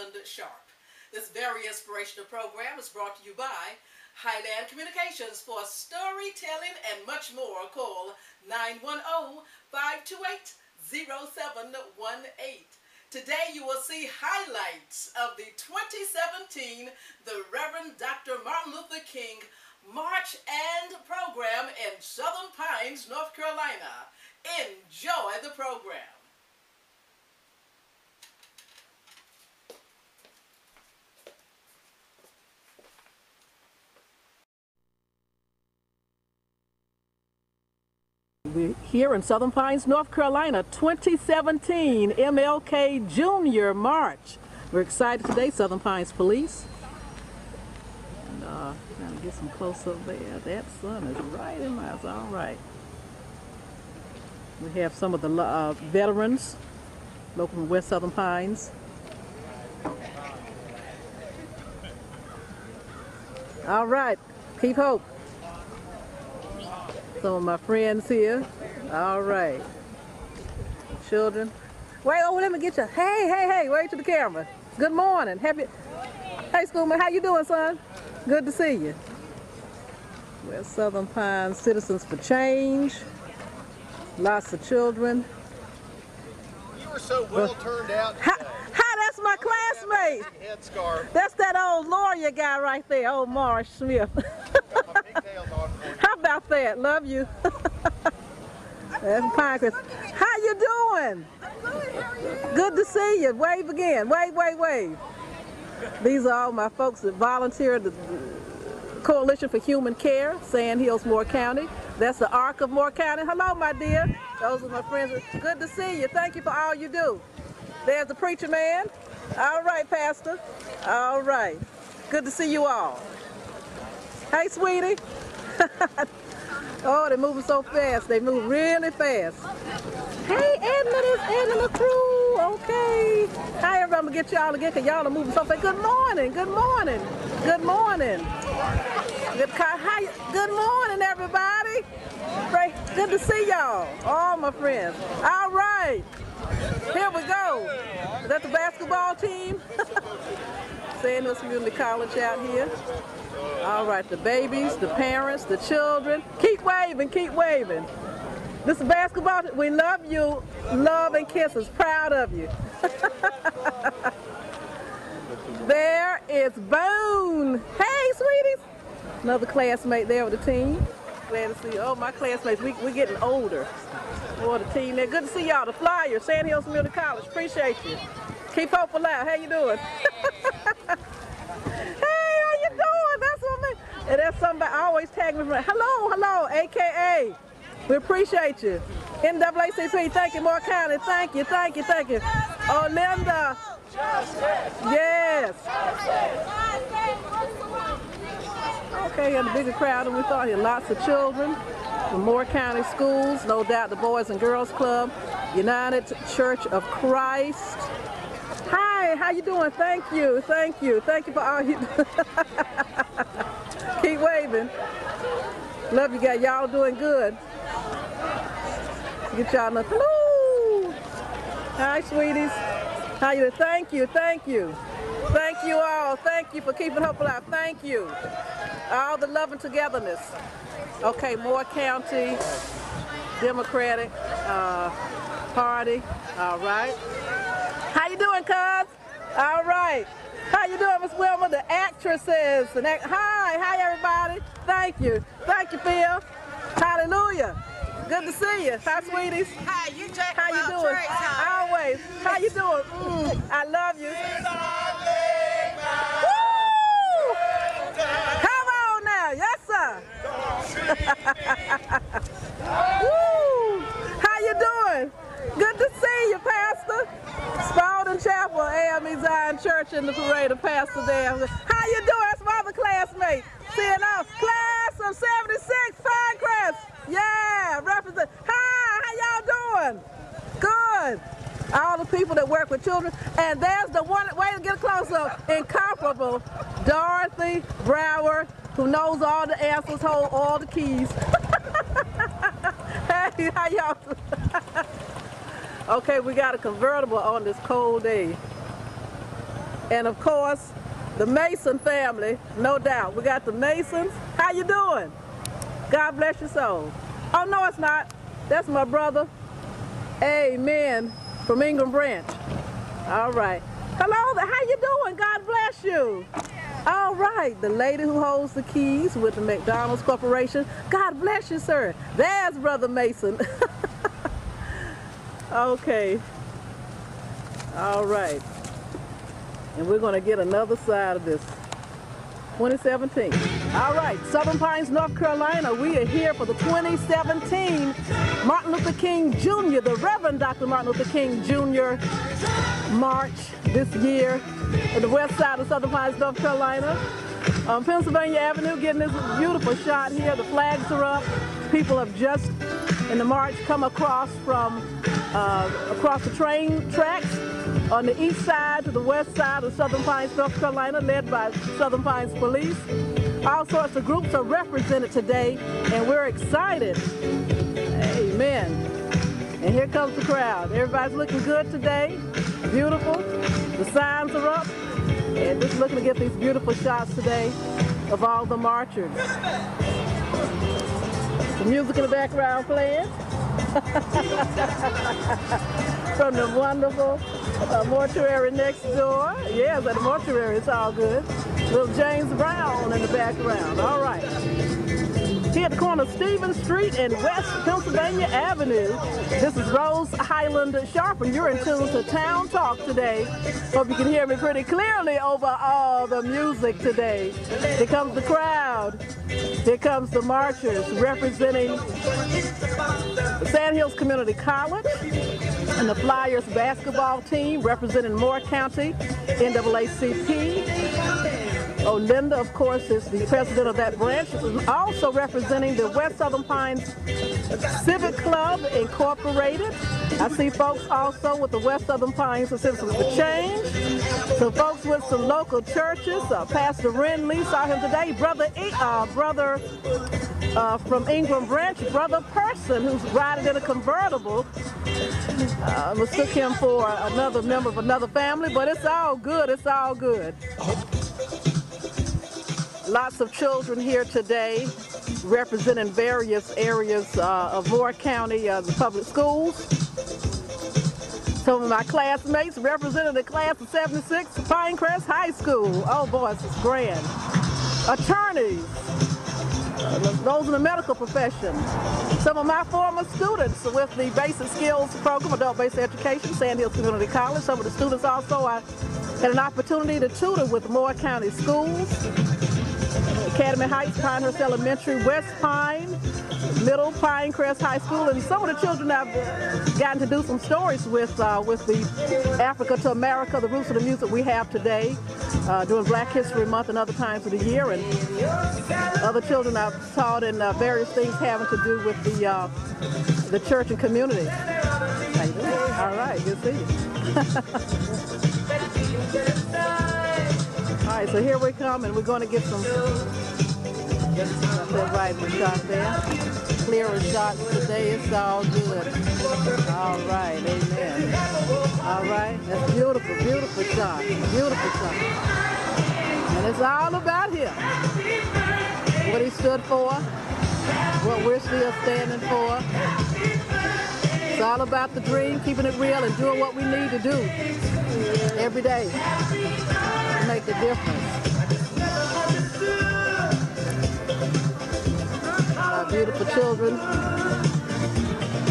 Highland Sharpe. This very inspirational program is brought to you by Highland Communications for storytelling and much more. Call 910-528-0718. Today you will see highlights of the 2017 The Reverend Dr. Martin Luther King March and program in Southern Pines, North Carolina. Enjoy the program. We're here in Southern Pines, North Carolina, 2017 MLK Junior March. We're excited today, Southern Pines Police. And uh, trying to get some close up there. That sun is right in my eyes. All right. We have some of the uh, veterans, local from West Southern Pines. All right, keep hope. Some of my friends here. All right. Children. Wait, oh, let me get you. Hey, hey, hey, wait to the camera. Good morning. Happy. Hey, schoolman, how you doing, son? Good to see you. We're Southern Pines Citizens for Change. Lots of children. You were so well turned out today. Hi, hi that's my classmate. Headscarf. That's that old lawyer guy right there, old Marsh Smith. How about that? Love you. That's. How you doing? Good to see you. Wave again. Wave, wave, wave. These are all my folks that volunteered the Coalition for Human Care, Sandhills, Moore County. That's the Arc of Moore County. Hello, my dear. Those are my friends. Good to see you. Thank you for all you do. There's the preacher man. All right, Pastor. All right. Good to see you all. Hey, sweetie. oh, they're moving so fast. They move really fast. Hey, Edna, it's Edna crew. Okay. Hi, everybody. I'm going to get y'all again because y'all are moving so fast. Good morning. Good morning. Good morning. Good, hi, good morning, everybody. Great. Good to see y'all. All my friends. All right. Here we go. Is that the basketball team? Sandhills Community College out here. All right, the babies, the parents, the children. Keep waving, keep waving. This is basketball. We love you. Love and kisses. Proud of you. there is Boone. Hey, sweeties. Another classmate there with the team. Glad to see you. Oh, my classmates, we, we're getting older. Boy, the team there. Good to see y'all. The Flyers, Sandhills Community College. Appreciate you. Keep hope alive. How you doing? hey, how you doing? That's what I mean. And that's somebody always tag me from. Hello, hello, AKA. We appreciate you. NAACP, thank you, Moore County. Thank you, thank you, thank you. Oh, Linda. Yes. Okay, had a bigger crowd than we thought here. Lots of children from Moore County schools, no doubt the Boys and Girls Club, United Church of Christ. Hi, how you doing? Thank you, thank you, thank you for all you Keep waving. Love you guys, y'all doing good. Get y'all another, hello. Hi, sweeties. How you doing? Thank you, thank you. Thank you all. Thank you for keeping hope alive. Thank you. All the love and togetherness. Okay, Moore County Democratic uh, Party. All right. How you doing, cuz? All right. How you doing, Miss Wilma? The actresses. The act hi, hi everybody. Thank you. Thank you, Phil. Hallelujah. Good to see you. Hi, sweeties. Hi, you Jack How you doing? Always. How you doing? Mm, I love you. Woo! Come on now. Yes, sir. Woo! How you doing? Good to see you, Pastor. Spaulding Chapel, AME Zion Church in the parade, of pastor there. How you doing? That's my other classmate. Seeing off. Class of 76, Pinecrest. Yeah, represent. Hi, how y'all doing? Good. All the people that work with children. And there's the one, way to get a close up, incomparable Dorothy Brower, who knows all the answers, hold all the keys. hey, how y'all Okay, we got a convertible on this cold day. And of course, the Mason family, no doubt. We got the Masons. How you doing? God bless your soul. Oh, no, it's not. That's my brother. Amen. From Ingram Branch. All right. Hello, there. how you doing? God bless you. All right, the lady who holds the keys with the McDonald's Corporation. God bless you, sir. There's Brother Mason. okay. All right. And we're going to get another side of this. 2017. All right, Southern Pines, North Carolina, we are here for the 2017 Martin Luther King Jr., the Reverend Dr. Martin Luther King Jr. March this year at the west side of Southern Pines, North Carolina. On Pennsylvania Avenue, getting this beautiful shot here. The flags are up. People have just, in the march, come across from uh, across the train tracks on the east side to the west side of Southern Pines, North Carolina, led by Southern Pines Police. All sorts of groups are represented today, and we're excited. Amen. And here comes the crowd. Everybody's looking good today. Beautiful. The signs are up. And just looking to get these beautiful shots today of all the marchers. The music in the background playing. From the wonderful uh, mortuary next door. Yes, at the mortuary, it's all good. Little James Brown in the background. All right. At the corner of Stevens Street and West Pennsylvania Avenue. This is Rose Highland Sharpe, and you're in tune to Town Talk today. Hope you can hear me pretty clearly over all the music today. Here comes the crowd. Here comes the marchers representing Sandhills Community College and the Flyers basketball team representing Moore County NAACP. O'Linda, of course, is the president of that branch, also representing the West Southern Pines Civic Club Incorporated. I see folks also with the West Southern Pines Citizens for Change. Some folks with some local churches. Uh, Pastor Ren Lee saw him today. Brother, e uh, brother uh, from Ingram Branch, Brother Person, who's riding in a convertible. Uh, mistook him for another member of another family, but it's all good. It's all good. Lots of children here today representing various areas uh, of Moore County, uh, the public schools. Some of my classmates representing the class of 76, Pinecrest High School. Oh boy, this is grand. Attorneys, those in the medical profession. Some of my former students with the Basic Skills Program, Adult Basic Education, Sandhills Community College. Some of the students also I had an opportunity to tutor with Moore County Schools. Academy Heights, Pinehurst Elementary, West Pine, Middle Pinecrest High School, and some of the children I've gotten to do some stories with uh, with the Africa to America, the roots of the music we have today, uh, during Black History Month and other times of the year, and other children I've taught in uh, various things having to do with the uh, the church and community. All right, good to see you. All right, so here we come, and we're going to get some. That's right, we shot there. Clearer shots today. It's all good. All right, amen. All right, that's beautiful, beautiful shot, beautiful shot. And it's all about him. What he stood for, what we're still standing for. It's all about the dream, keeping it real, and doing what we need to do every day to make a difference. Beautiful children.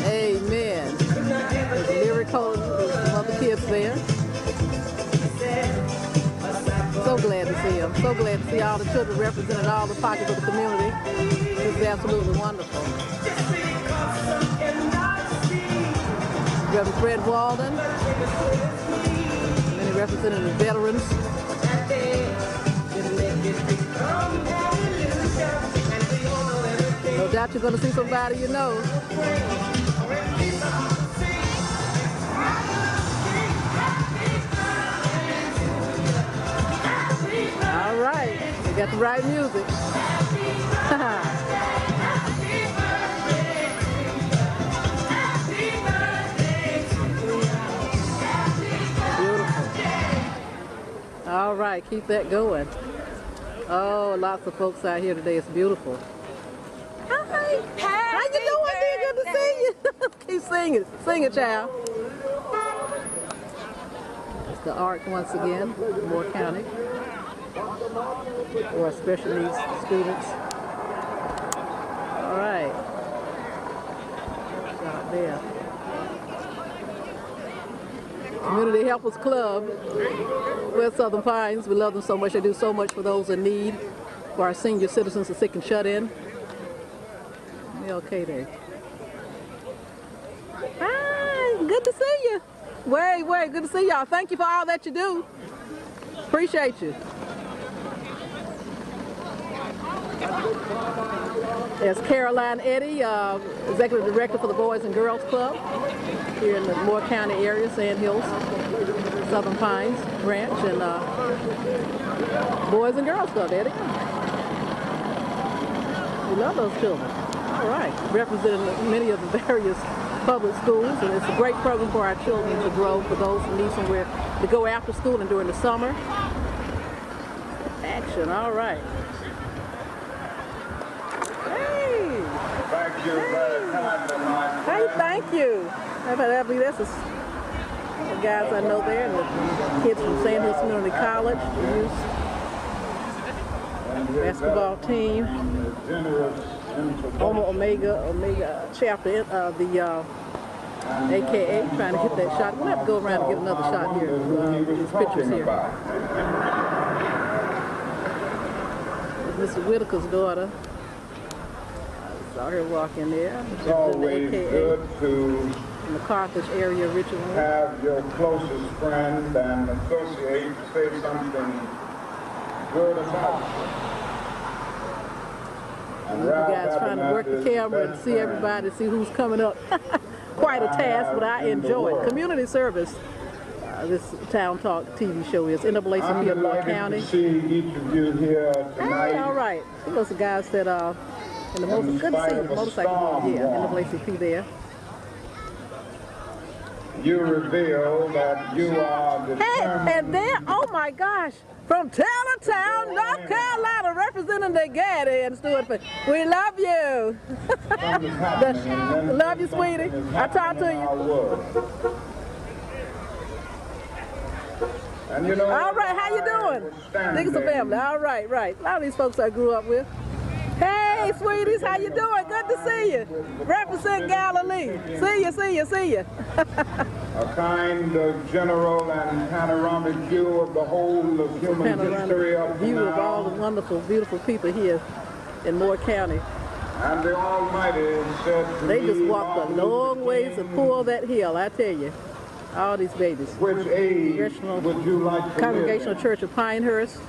Amen. There's lyrical other kids there. So glad to see them. So glad to see all the children representing all the pockets of the community. Is absolutely wonderful. Reverend Fred Walden, many representing the veterans. No doubt you're going to see somebody you know. All right, you got the right music. Beautiful. All right, keep that going. Oh, lots of folks out here today. It's beautiful. How you doing, dear? Good to see you. keep singing. Sing it, child. It's the ARC once again, Moore County, for special needs students. All right. Shot there. Community Helpers Club, West Southern Pines. We love them so much. They do so much for those in need, for our senior citizens, the sick and shut in. Okay there. Hi, good to see you. Way, way, good to see y'all. Thank you for all that you do. Appreciate you. There's Caroline Eddy, uh, Executive Director for the Boys and Girls Club here in the Moore County area, Sandhills, Southern Pines Ranch, and uh, Boys and Girls Club, Eddie. We love those children. All right, representing many of the various public schools, and it's a great program for our children to grow, for those who need somewhere to go after school and during the summer. Action, all right. Hey! Thank you Hey, thank you. I bet I believe that's the the guys I know there, and the kids from Sandhills Community College, the youth basketball team, a generous introduction, Homo Omega Omega chapter, uh, the uh, AKA, trying to get that shot. We'll have to go around and get another shot here. Uh, these pictures here. Mr. Whitaker's daughter. I saw her walking there. It's always AKA good to in the Carthage area ritual. have your closest friend and associate say something good about you. You guys trying to work the Abernathy is the camera and see everybody, see who's coming up. Quite a task, but I enjoy it. Community service. Uh, this Town Talk TV show is NAACP of delighted County. to see each of you here tonight. Hey, all right. Those are guys that uh in the motor, good to see you. Motorcycle, yeah. NAACP there. You reveal that you are Hey, determined and then, oh my gosh, from Town, North Carolina, representing the Gaddy and Stewart. We love you. something is happening. and then Love you, sweetie. I talked to you. And you know, All right, how you doing? Niggas a family. All right, right. A lot of these folks I grew up with. Hey, sweeties, how you doing? Good to see you. Represent Galilee. See you, see you, see you. A kind of general and panoramic view of the whole of human history up view of all the wonderful, beautiful people here in Moore County. And the Almighty said to They just walked a long ways to pull that hill, I tell you. All these babies. Which age Congregational- would you like to Congregational live? Church of Pinehurst.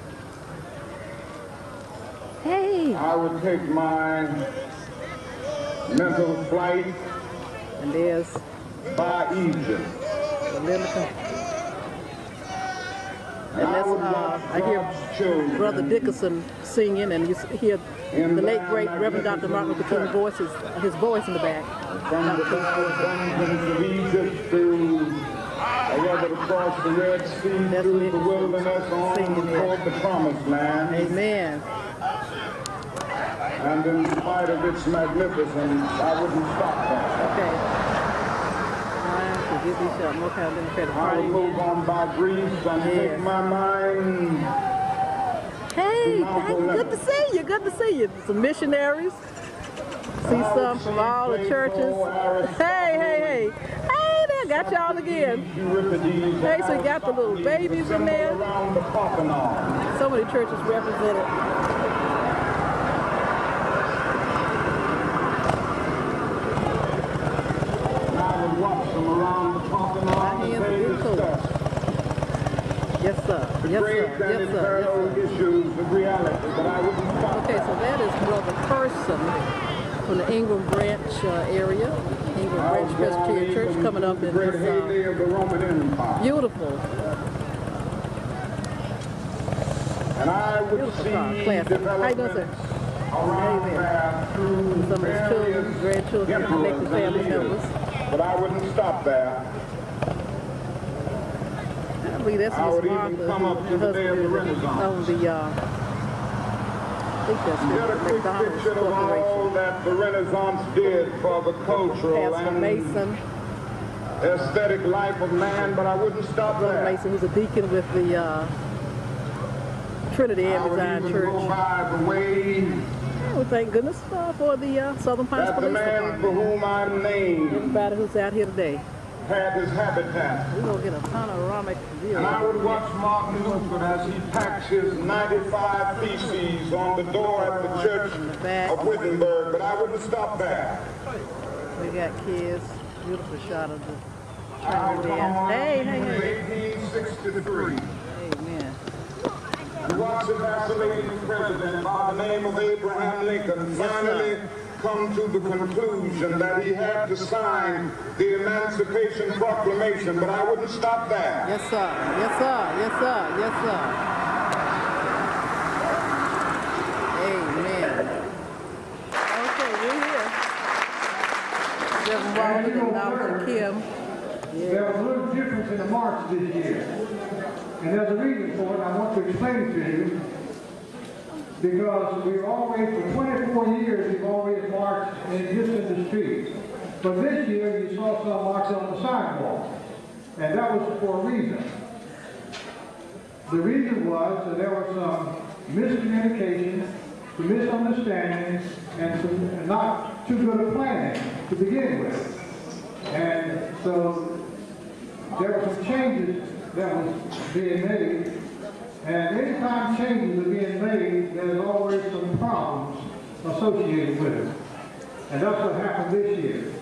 Hey, I would take my mental flight and there's by Egypt. And that's, I uh, I hear Brother Dickerson singing, and you hear the late great Reverend Dr. Martin Luther King voices, his voice in the back. from the. King's of Egypt to I rather across the Red Sea through the wilderness on toward the promised land. Amen. And in spite of its magnificence, I wouldn't stop there. Okay. Trying to get these uh, Moore County Democratic I Party. would move on by Greece and Yes. take my mind Hey, hey, good to see you. Good to see you. Some missionaries. See some from all the churches. Hey, hey, hey. Hey, there, got y'all again. Hey, so you got the little babies in there. So many churches represented. And I would watch them around the My Parthenon hands and are they getting cold. discuss Yes, sir. Yes, sir. and Yes, sir. eternal Yes, sir. issues of reality, but I wouldn't stop Okay, so that is Brother Carson from the Ingram Branch uh, area. Ingram Branch would go on Presbyterian Church coming up in the great this uh, of the Roman Empire. beautiful, And I would beautiful see car. Classic. How you doing, sir? developments around Amen. there through Some of his children, grandchildren, connected family members. But I wouldn't stop there. Believe that's Miss Martha, her the the husband on the, uh, I think that's Get a the quick McDonald's picture of all that the Renaissance did for the cultural Pastor and Mason, aesthetic life of man, but I wouldn't stop there. Mason, who's a deacon with the, uh, Trinity AME Zion Church. by the way well, thank goodness uh, for the uh, Southern Pines that the Police man for whom I'm named Everybody who's out here today. Had his habitat. We're gonna get a panoramic view. And I would watch Martin Luther as he packs his 95 theses on the door at the church of Wittenberg, but I wouldn't stop there. We got kids. Beautiful shot of the I'll Trinity come dance. on Hey, hey, hey. 1863. Amen. We watched the vacillating president by the name of Abraham Lincoln finally come to the conclusion that he had to sign the Emancipation Proclamation, but I wouldn't stop there. Yes, sir. Yes, sir. Yes, sir. Yes, sir. Amen. Okay, we're here. Reverend Walden and Dr. Kim. There was a little difference in the march this year. And there's a reason for it, I want to explain it to you. Because we've always, for 24 years, we've always marched in just in the street. But this year, you saw some marks on the sidewalk. And that was for a reason. The reason was that there was some miscommunication, some misunderstandings, and some not too good a planning to begin with. And so there were some changes that was being made. And anytime changes are being made, there's always some problems associated with it. And that's what happened this year.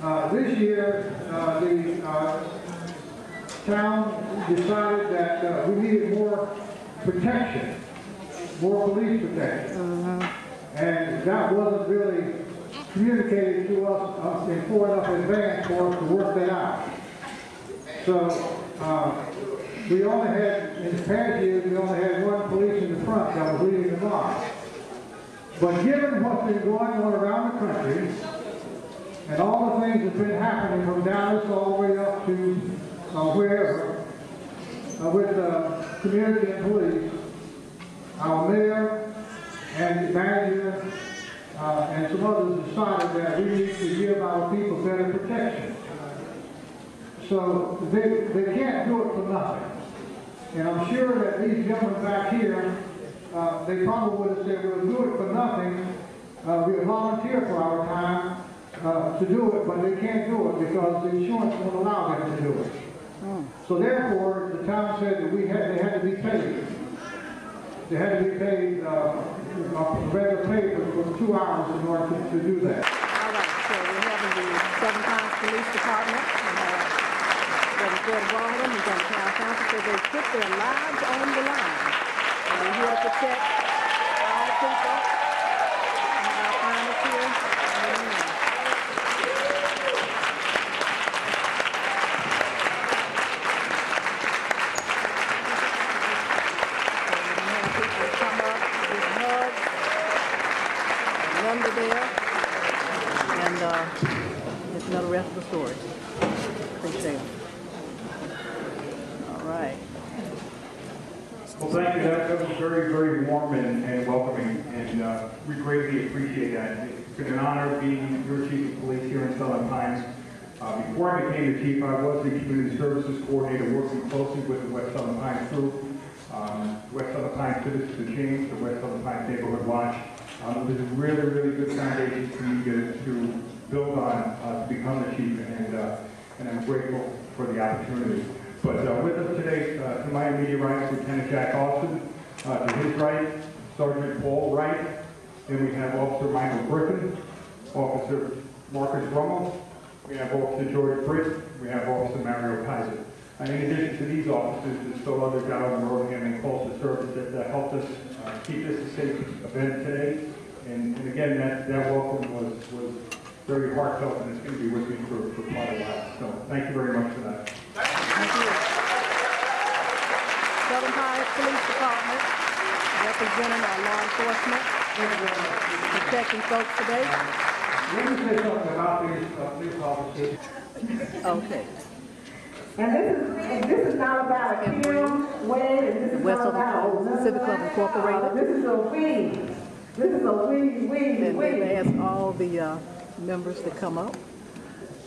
Uh, this year, uh, the uh, town decided that uh, we needed more protection, more police protection. And that wasn't really communicated to us in far enough advance for us to work that out. So, uh, we only had, in the past years, we only had one police in the front that was leading the march. But given what's been going on around the country, and all the things that's been happening from Dallas all the way up to uh, wherever, uh, with uh, community and police, our mayor and manager uh, and some others decided that we need to give our people better protection. So they, they can't do it for nothing. And I'm sure that these gentlemen back here, uh, they probably would have said, we'll do it for nothing. Uh, we'll volunteer for our time uh, to do it, but they can't do it because the insurance won't allow them to do it. So therefore, the town said that we had, they had to be paid. They had to be paid, uh, regular pay for, for two hours in order to, to do that. All right, so we're having the Southern Pines Police Department. Reverend Fred Walden, who's on the council, so they put their lives on the line. And we're to protect our people. And our clients here. Amen. So we're gonna have people come up, give a hug, remember there, and uh, just know the rest of the story. Appreciate it. All right. Well, thank you. That that was very, very warm and, and welcoming, and uh, we greatly appreciate that. It's been an honor being your chief of police here in Southern Pines. Uh, before I became the chief, I was the community services coordinator, working closely with the West Southern Pines group, um, West Southern Pines Citizens Change, the West Southern Pines Neighborhood Watch. Um, it was a really, really good foundation for me to, to build on uh, to become the chief, and uh, and I'm grateful for the opportunity. But uh, with us today, uh, to my immediate right, Lieutenant Jack Austin. Uh, to his right, Sergeant Paul Wright. Then we have Officer Michael Griffin, Officer Marcus Rummel. We have Officer George Britt. We have Officer Mario Kaiser. And in addition to these officers, there's still others out on the road handling postal service that, that helped us uh, keep this a safe event today. And, and again, that, that welcome was, was very heartfelt and it's going to be with me for, for quite a while. So thank you very much for that. Southern Pines Police Department, representing our law enforcement, protecting folks today. Let me say something about these uh, police officers. Okay. And this is, and this is not about a Kim Wade, and this is West not about. Civic Club Incorporated. Uh, This is a we, this is a we, we, And we. they ask all the uh, members to come up.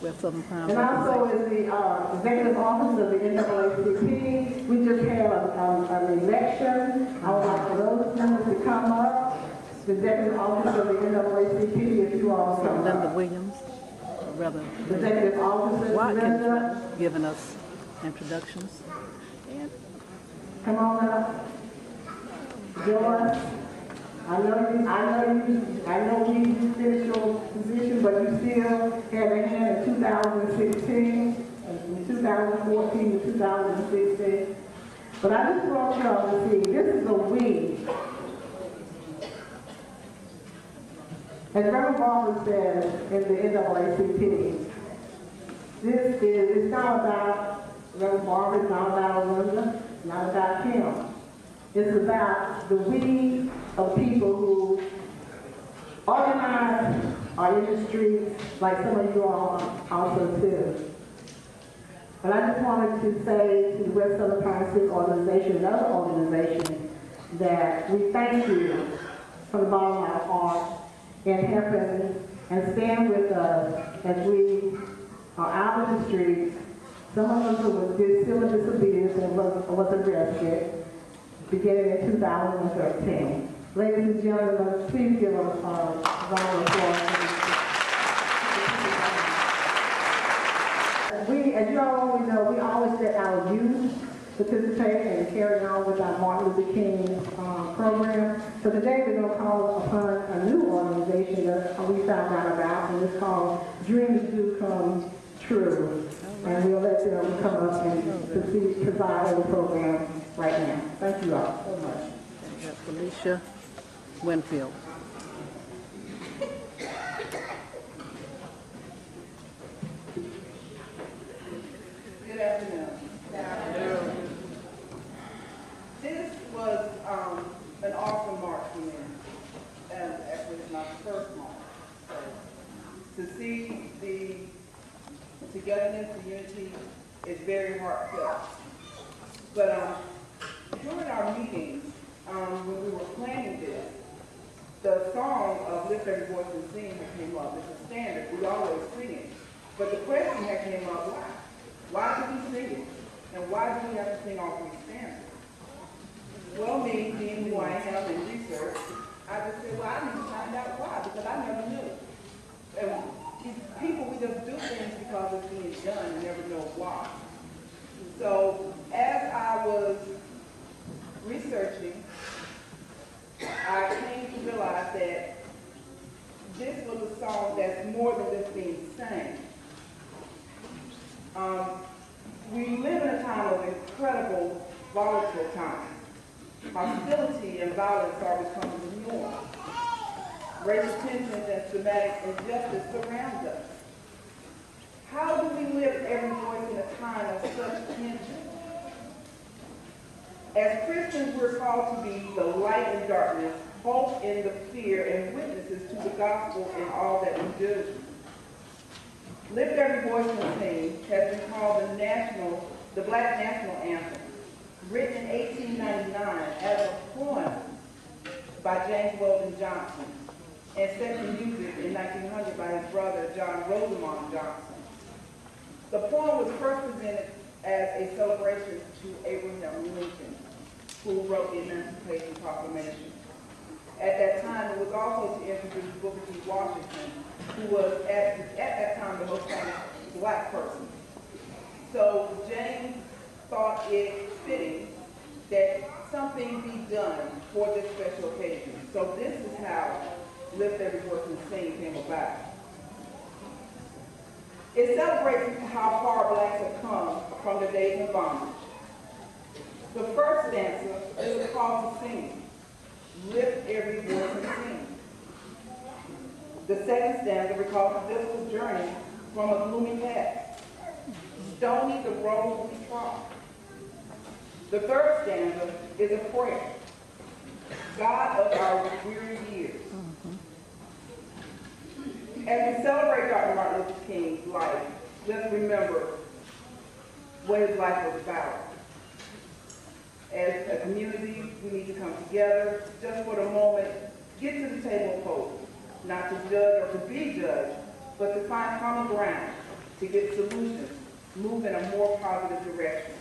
West Southern Crime And also as the uh, executive officer of the NAACP, we just had a- um, an election. I would like for those members to come up. The executive officer of the NAACP, if you all come Linda. Williams, or rather, The executive officer, Watkins, Linda, giving us introductions. And come on up. Joyce, I know you, I know you, I know you finished your position, but you still had a hand in 2016, and 2014 to 2016. But I just want y'all to see, this is a we. As Reverend Barber said in the NAACP, this is, it's not about Reverend Barber, it's not about Linda, it's not about him. It's about the we of people who organize our industry, like some of you all also too. But I just wanted to say to the West Southern Pine Civic Organization and other organizations that we thank you from the bottom of our heart in helping and stand with us as we are out in the streets. Some of us were still disobedience and was, was arrested beginning in 2013. Ladies and gentlemen, please give a round of applause. Participate and carry on with our Martin Luther King uh, program. So today we're going to call upon a new organization that we found out about, and it's called Dreams Do Come True. And we'll let them come up and proceed, preside over the program right now. Thank you all so much. we got Felicia Winfield. Good afternoon. This was um, an awesome march for me, actually it's not the first march. To see the togetherness, the unity is very heartfelt. But um, during our meetings, um, when we were planning this, the song of Lift Every Voice and Sing came up. It's a standard. We always sing it. But the question had came up, why? Why do we sing it? And why do we have to sing all three stanzas? Well, me, being who I am in research, I just said, well, I need to find out why, because I never knew. And these people, we just do things because it's being done and never know why. So as I was researching, I came to realize that this was a song that's more than just being sang. Um, we live in a time of incredible volatile times. Hostility and violence are becoming the norm. Racial tensions and systematic injustice surround us. How do we live every voice in a time of such tension? As Christians, we're called to be the light in darkness, both in the fear, and witnesses to the gospel in all that we do. Lift Every Voice Sing has been called the national, the Black National Anthem, written in 1899 as a poem by James Weldon Johnson and set to music in 1900 by his brother John Rosamond Johnson. The poem was first presented as a celebration to Abraham Lincoln, who wrote the Emancipation Proclamation. At that time, it was also to introduce Booker T. Washington, who was at, at that time the most famous black person. So James thought it fitting that something be done for this special occasion. So this is how Lift Every and Sing came about. It celebrates how far blacks have come from the days of bondage. The first stanza is a call to sing. Lift every voice and sing. The second stanza recalls difficult journey from a gloomy past. Stony the road we trod. The third stanza is a prayer. God of our weary years. As we celebrate Dr. Martin Luther King's life, let's remember what his life was about. As a community, we need to come together just for the moment, get to the table of hope, not to judge or to be judged, but to find common ground, to get solutions, move in a more positive direction.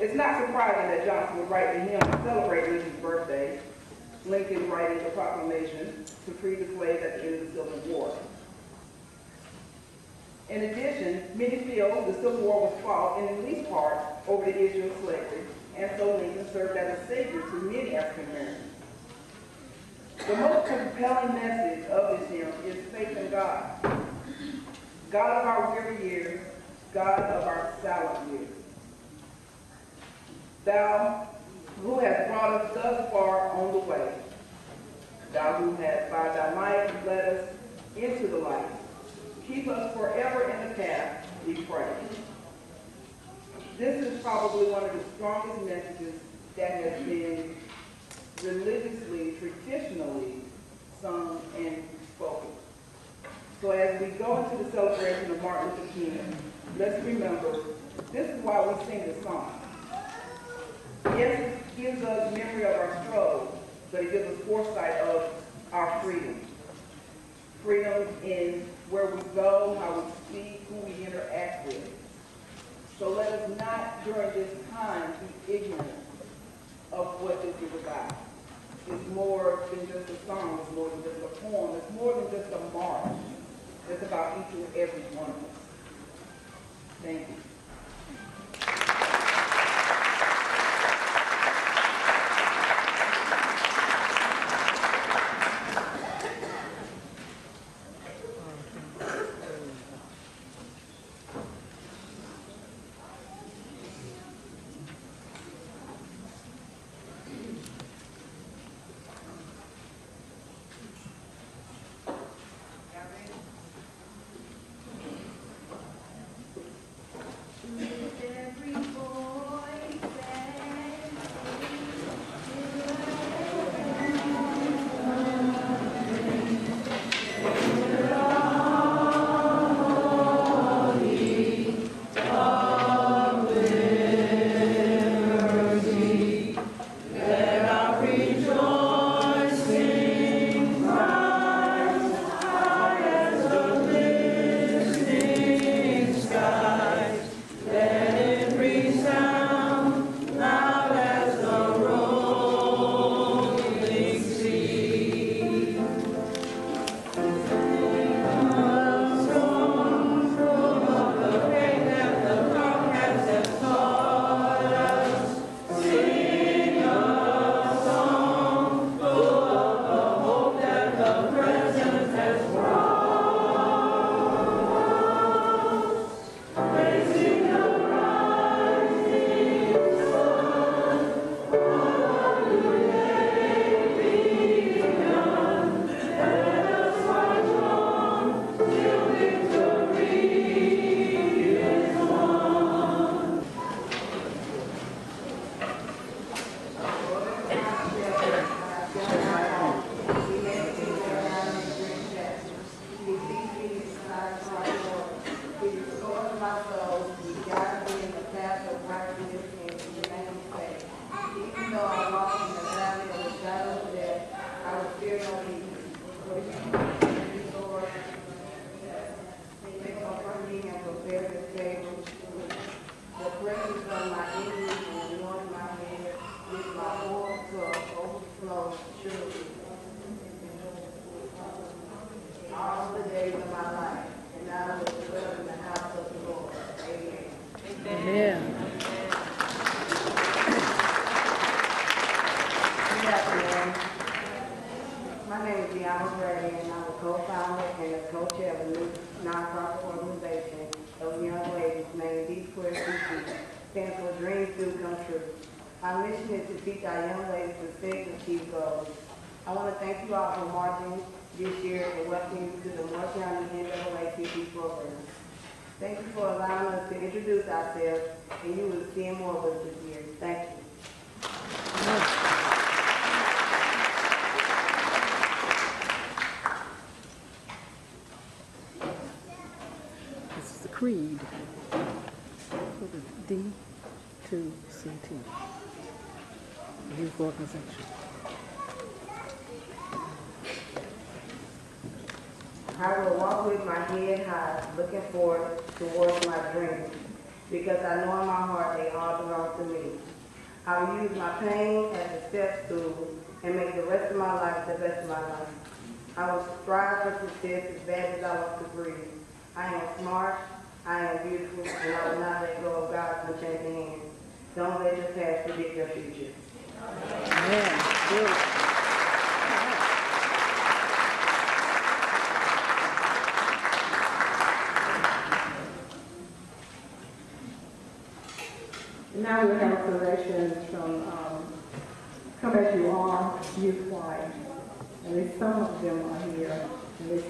It's not surprising that Johnson would write the hymn to celebrate Lincoln's birthday, Lincoln writing the proclamation to free the slaves at the end of the Civil War. In addition, many feel the Civil War was fought in at least part over the issue of slavery, and so Lincoln served as a savior to many African Americans. The most compelling message of this hymn is faith in God. God of our weary years, God of our silent years. Thou who hast brought us thus far on the way, thou who hast by thy might led us into the light, keep us forever in the path, we pray. This is probably one of the strongest messages that has been religiously, traditionally sung and spoken. So as we go into the celebration of Martin Luther King, let's remember, this is why we sing this song. Yes, it gives us memory of our struggle, but it gives us foresight of our freedom. Freedom in where we go, how we speak, who we interact with. So let us not, during this time, be ignorant of what this is about. It's more than just a song, it's more than just a poem, it's more than just a march. It's about each and every one of us. Thank you.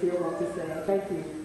Want to sing. Thank you.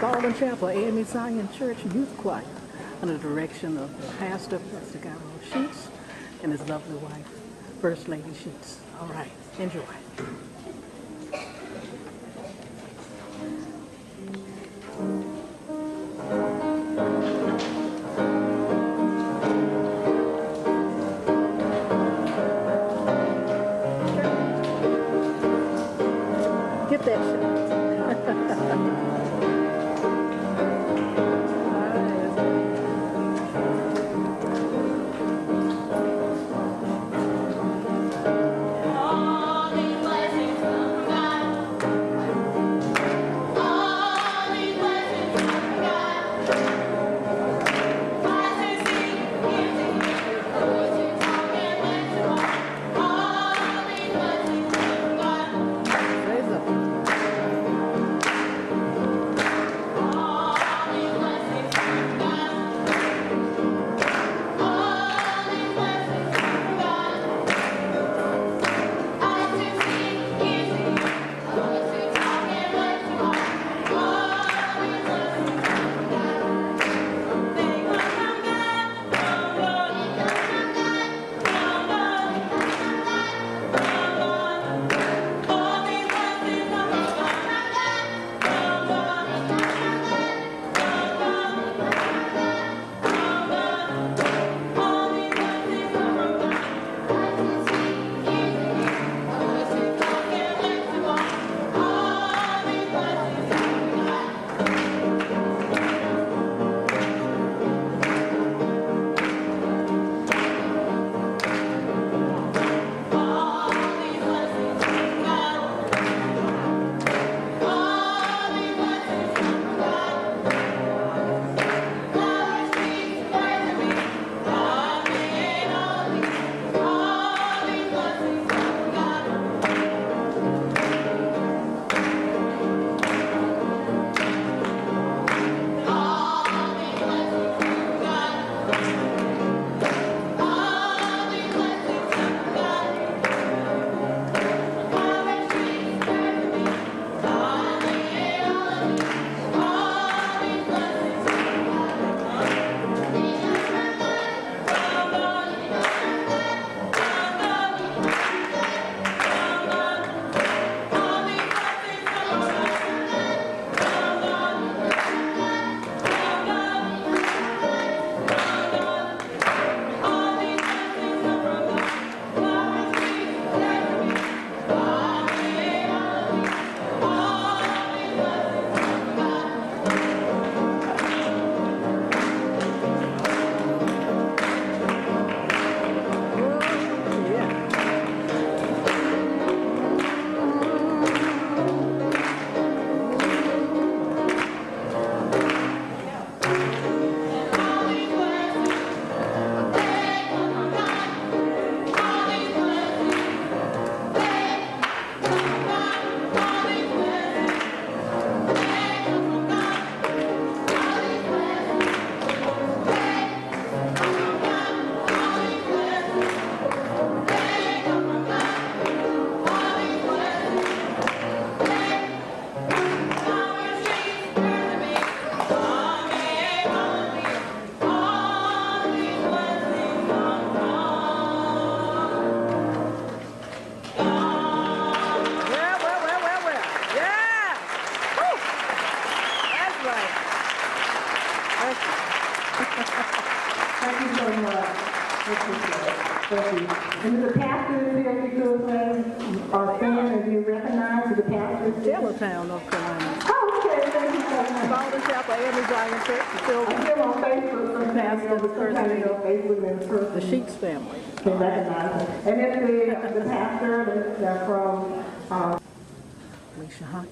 Garland Chapel AME Zion Church Youth Choir under the direction of the pastor, Pastor Gabriel Sheets, and his lovely wife, First Lady Sheets. All right, enjoy.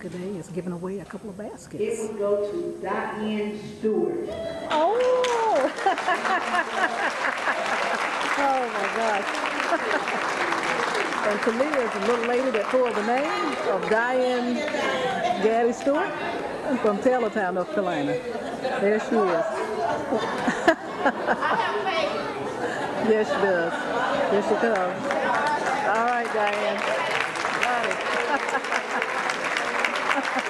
today is giving away a couple of baskets. It go to Diane Stewart. Oh! oh my gosh. and Kalia is the little lady that pulled the name of Diane Gaddy Stewart from Taylortown, North Carolina. There she is. yes, she does. Yes, she does. All right, Diane.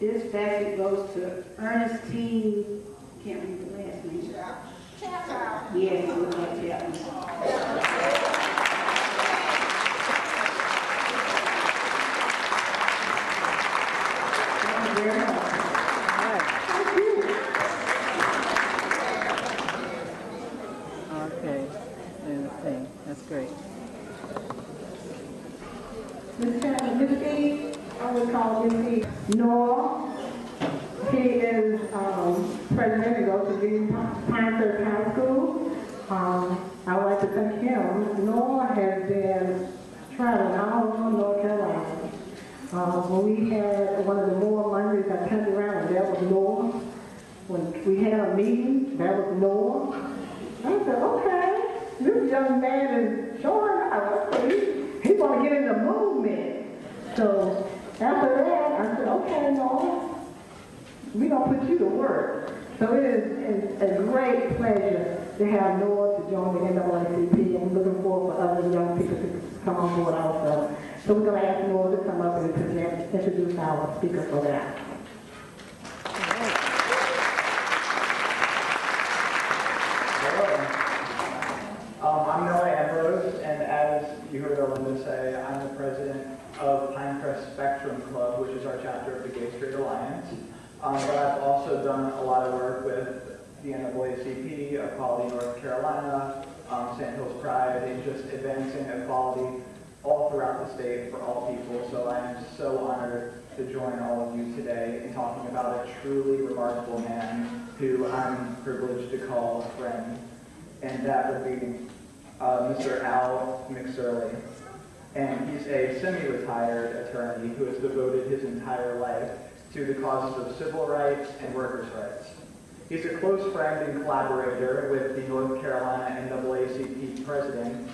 This basket goes to Ernestine, can't remember the last name. Was like Chapman. Thank you very much. Thank you. Okay, and the thing, that's great. Ms. Chapman, Ms. B, I would call Ms. B. Noah. He is, um, president and goes to the Pinehurst High School. Um, I would like to thank him. Noah has been traveling all over North Carolina. Uh, when we had one of the Noah Mondays, I turned around and that was Noah. When we had a meeting, that was Noah. I said, okay, this young man is showing out. He, he want to get in the movement. So after that, I said, okay, Noah, we gonna put you to work. So it is a, great pleasure to have Noah to join the NAACP, and we're looking forward for other young people to come on board also. So we're gonna ask Noah to come up and present, introduce our speaker for that. Um, I'm Noah Ambrose, and as you heard O'Linda say, I'm the president of Pinecrest Spectrum Club, which is our chapter of the Gay Straight Alliance. Um, but I've also done a lot of work with the NAACP, Equality North Carolina, um, Hills Pride, and just advancing equality all throughout the state for all people. So I am so honored to join all of you today in talking about a truly remarkable man who I'm privileged to call a friend and that would be uh, Mr. Al McSurely. And he's a semi-retired attorney who has devoted his entire life to the causes of civil rights and workers' rights. He's a close friend and collaborator with the North Carolina NAACP president,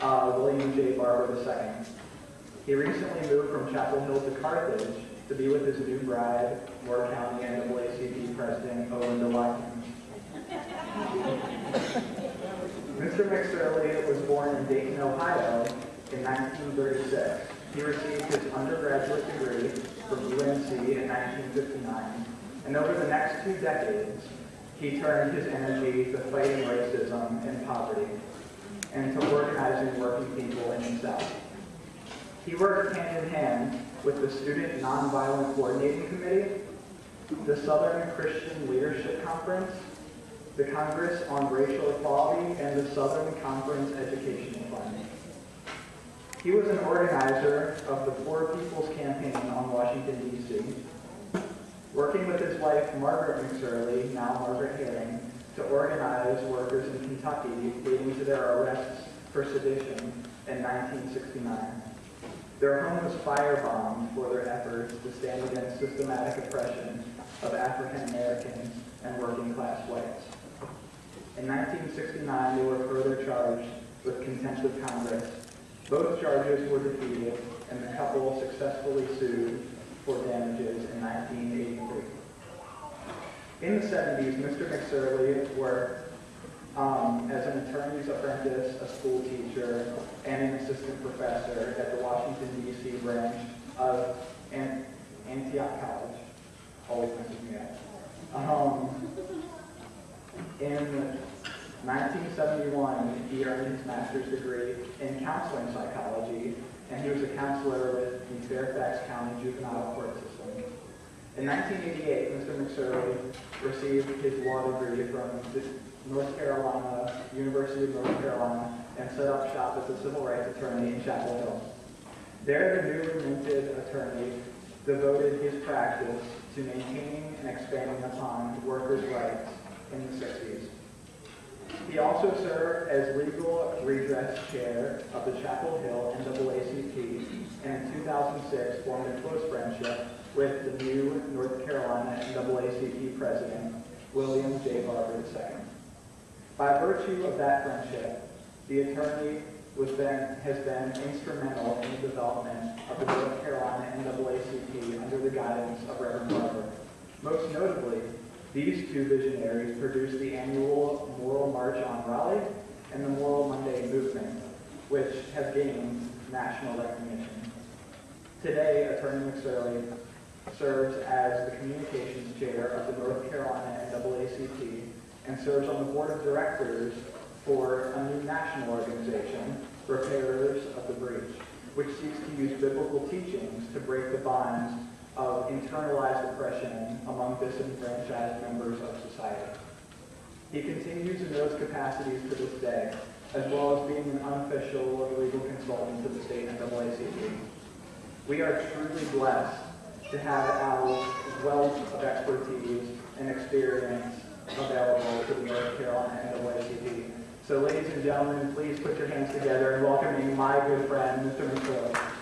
uh, William J. Barber II. He recently moved from Chapel Hill to Carthage to be with his new bride, Moore County NAACP president, O'Linda Watkins. Mr. McSurely was born in Dayton, Ohio in 1936. He received his undergraduate degree from UNC in 1959, and over the next two decades, he turned his energy to fighting racism and poverty, and to organizing working people in South. He worked hand in hand with the Student Nonviolent Coordinating Committee, the Southern Christian Leadership Conference, the Congress on Racial Equality, and the Southern Conference Educational Fund. He was an organizer of the Poor People's Campaign on Washington, D.C., working with his wife, Margaret McSurely, now Margaret Herring, to organize workers in Kentucky leading to their arrests for sedition in 1969. Their home was firebombed for their efforts to stand against systematic oppression of African Americans and working class whites. In 1969, they were further charged with contempt of Congress. Both charges were defeated, and the couple successfully sued for damages in 1983. In the 70s, Mr. McSurely worked um, as an attorney's apprentice, a school teacher, and an assistant professor at the Washington, D.C. branch of Antioch College. Always messes me up. Um, in 1971, he earned his master's degree in counseling psychology, and he was a counselor with the Fairfax County Juvenile Court System. In 1988, Mr. McSurely received his law degree from North Carolina, University of North Carolina, and set up shop as a civil rights attorney in Chapel Hill. There, the newly minted attorney devoted his practice to maintaining and expanding upon workers' rights in the 60s. He also served as legal redress chair of the Chapel Hill NAACP, and in 2006 formed a close friendship with the new North Carolina NAACP president, William J. Barber II. By virtue of that friendship, the attorney then, has been instrumental in the development of the North Carolina NAACP under the guidance of Reverend Barber. Most notably, These two visionaries produced the annual Moral March on Raleigh and the Moral Monday movement, which has gained national recognition. Today, Attorney McSurely serves as the communications chair of the North Carolina NAACP and serves on the board of directors for a new national organization, Repairers of the Breach, which seeks to use biblical teachings to break the bonds of internalized oppression among disenfranchised members of society. He continues in those capacities to this day, as well as being an unofficial or legal consultant to the state NAACP. We are truly blessed to have Al's wealth of expertise and experience available to the North Carolina NAACP. So ladies and gentlemen, please put your hands together in welcoming my good friend, Mr. McCoy.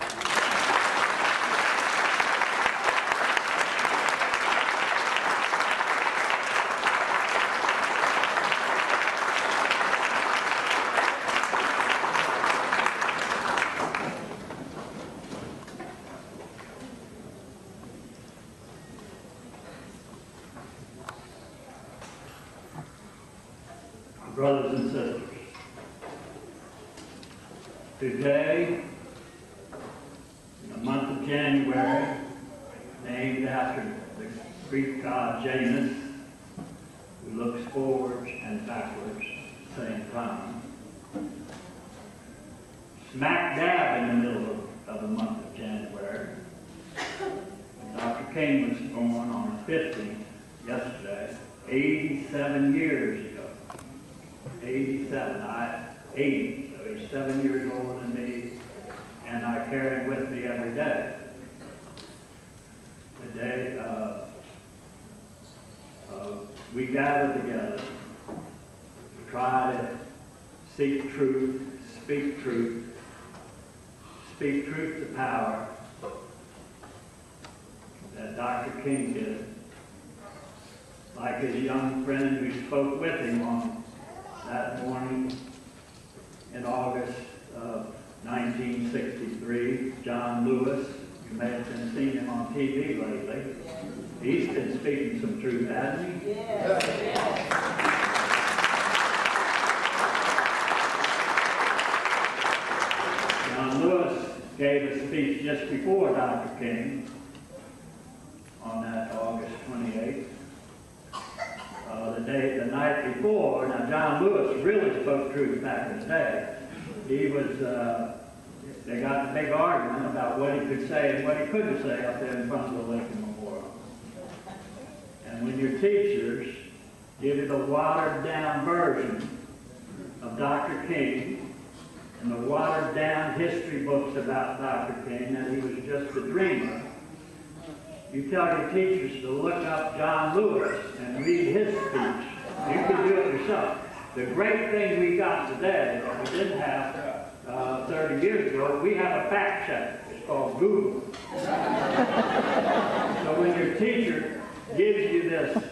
Teacher gives you this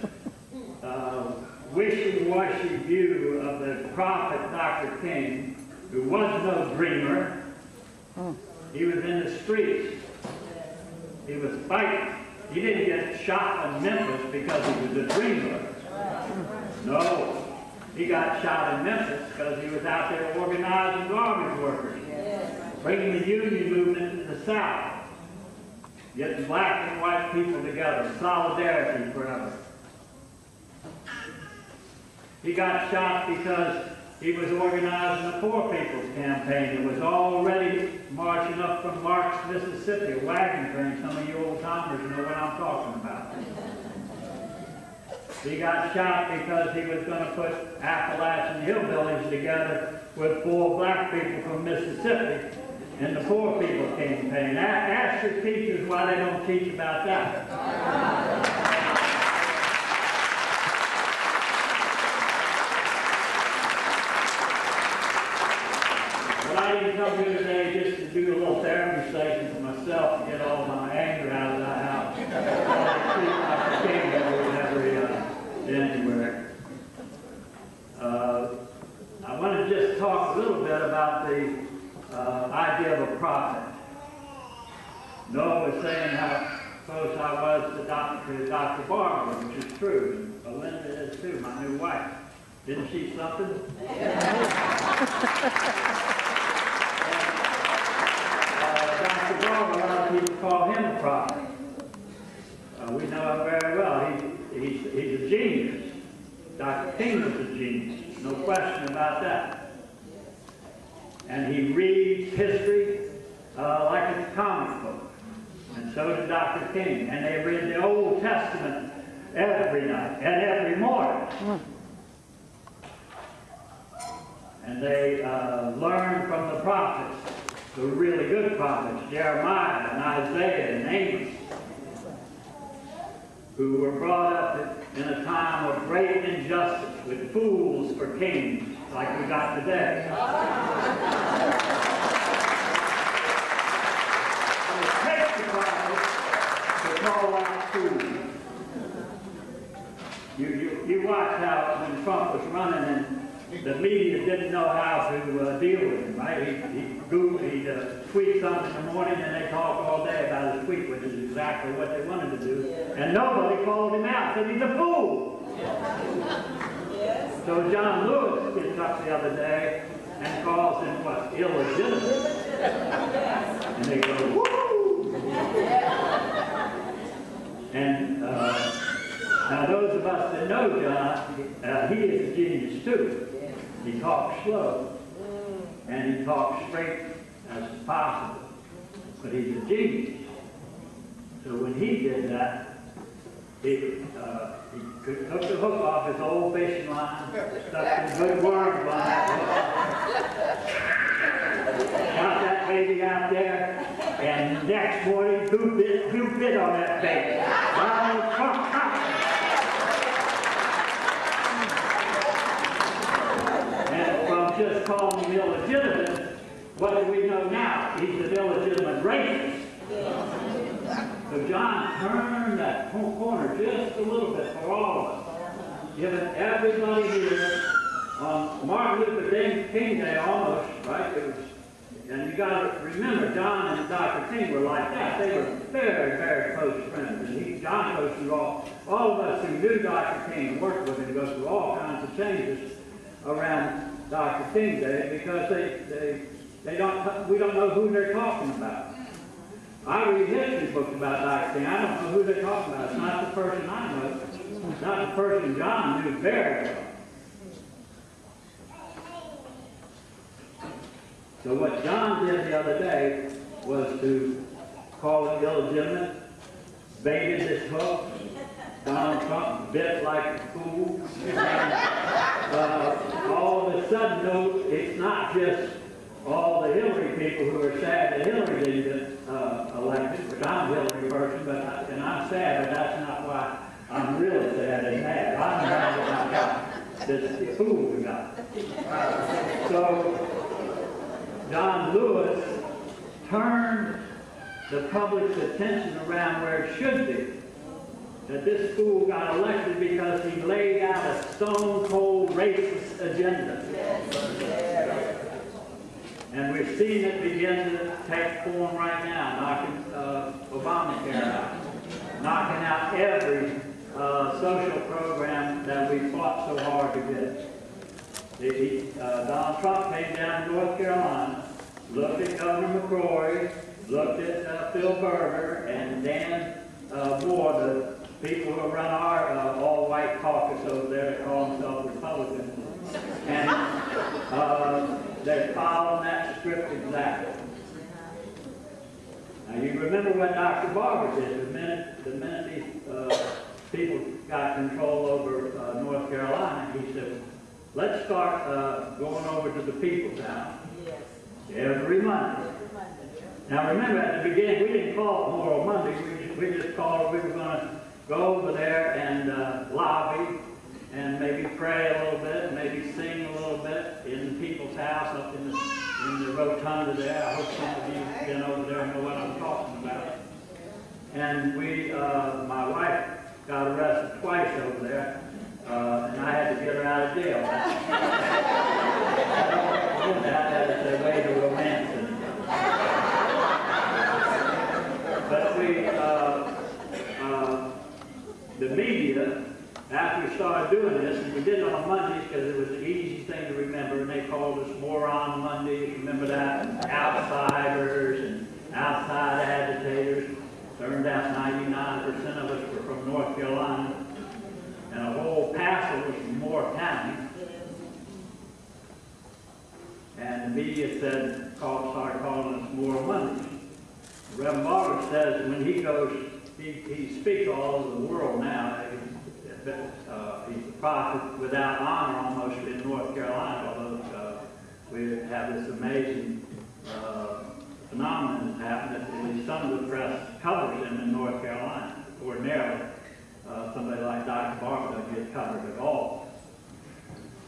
uh, wishy-washy view of the prophet Dr. King, who was no dreamer, he was in the streets. He was fighting. He didn't get shot in Memphis because he was a dreamer. No. He got shot in Memphis because he was out there organizing garbage workers, bringing the union movement to the South, getting black and white people together, solidarity forever. He got shot because he was organizing the Poor People's Campaign. It was already marching up from Marks, Mississippi, a wagon train. Some of you old timers know what I'm talking about. He got shot because he was going to put Appalachian hillbillies together with poor black people from Mississippi in the Poor People Campaign. Ask your teachers why they don't teach about that. But I didn't come here today just to do a little therapy session for myself to get all my anger out of the house. I here every uh, January. Uh, I want to just talk a little bit about the uh, idea of a prophet. Noah was saying how close I was to Dr. to Dr. Barber, which is true. And Belinda is too, my new wife. Didn't she something? Uh, Dr. Barber, a lot of people call him a prophet. Uh, we know him very well. He, he's, he's a genius. Dr. King was a genius, no question about that. And he reads history uh, like it's a comic book. And so did Dr. King. And they read the Old Testament every night and every morning. And they uh, learned from the prophets, the really good prophets, Jeremiah and Isaiah and Amos, who were brought up in a time of great injustice with fools for kings like we got today. The prophets to call out fools. You, you, you watch how when Trump was running and the media didn't know how to uh, deal with him, right? He, he, Googled, he'd uh, tweet something in the morning and they talk all day about his tweet, which is exactly what they wanted to do. And nobody called him out, said he's a fool. So John Lewis gets up the other day and calls him what? Illegitimate. And they go, woo! And uh, now those of us that know John, uh, he is a genius too. He talks slow and he talks straight as possible. But he's a genius. So when he did that, he, uh, he could- took the hook off his old fishing line, stuck some good worms on hook, got that baby out there, and next morning, who bit, who bit on that baby? Donald Trump. And calling him illegitimate, what do we know now? He's an illegitimate racist. So John turned that cor- corner just a little bit for all of us, giving everybody here on Martin Luther King King Day almost, right? It was, and you got to remember, John and Dr. King were like that. They were very, very close friends. And he, John goes through all, all of us who knew Dr. King and worked with him goes through all kinds of changes around Dr. King Day because they, they, they don't, we don't know who they're talking about. I read history books about Dr. King. I don't know who they're talking about. It's not the person I know. It's not the person John knew very well. So what John did the other day was to call it illegitimate, baited this hook, Donald Trump bit like a fool. Uh, all of a sudden, no, it's not just all the Hillary people who are sad that Hillary didn't get uh, elected, which I'm a Hillary person, but I, and I'm sad, but that's not why I'm really sad and mad. I'm mad about this fool we got. So John Lewis turned the public's attention around where it should be. That this fool got elected because he laid out a stone cold racist agenda. And we're seeing it begin to take form right now, knocking uh, Obamacare out, knocking out every uh, social program that we fought so hard to get. The, uh, Donald Trump came down to North Carolina, looked at Governor McCrory, looked at uh, Phil Berger, and Dan uh, the people who run our uh, all-white caucus over there, that call themselves Republicans. And uh, they're following that script exactly. Now, you remember what Dr. Barber did the minute, the minute these uh, people got control over uh, North Carolina. He said, let's start uh, going over to the people's house every Monday. Now remember, at the beginning, we didn't call it Moral Monday. We just, we just called, we were going to go over there and uh, lobby and maybe pray a little bit, maybe sing a little bit in people's house up in the, in the rotunda there. I hope some of you have been over there and know what I'm talking about. And we, uh, my wife got arrested twice over there, uh, and I had to get her out of jail. that as a way to romance it. But we, uh, the media, after we started doing this, and we did it on Mondays because it was the easy thing to remember, and they called us moron Mondays, remember that? Outsiders and outside agitators. Turned out ninety-nine percent of us were from North Carolina, and a whole pastor was from Moore County. And the media said, called, started calling us Moore Mondays. Reverend Barber says when he goes, he, he speaks all over the world now. Uh, he's a prophet without honor almost in North Carolina, although uh, we have this amazing uh, phenomenon that's happened that at least some of the press covers him in North Carolina. Ordinarily, uh, somebody like Dr. Barber doesn't get covered at all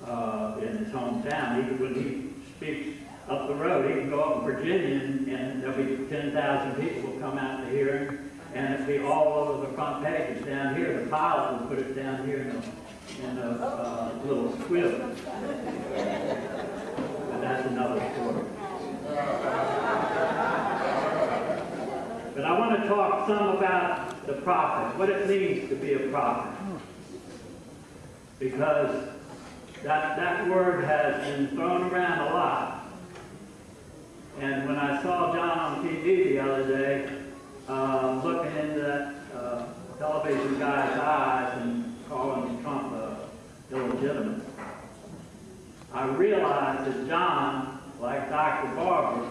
uh, in his hometown. Even when he speaks up the road, he can go up in Virginia and, and there'll be 10,000 people will come out to hear him and it'll be all over the front pages down here. The pilot will put it down here in a, in a uh, little squib. But that's another story. But I want to talk some about the prophet, what it means to be a prophet. Because that, that word has been thrown around a lot. And when I saw John on TV the other day, uh, looking into that uh, television guy's eyes and calling Trump uh, illegitimate, I realized that John, like Dr. Barber,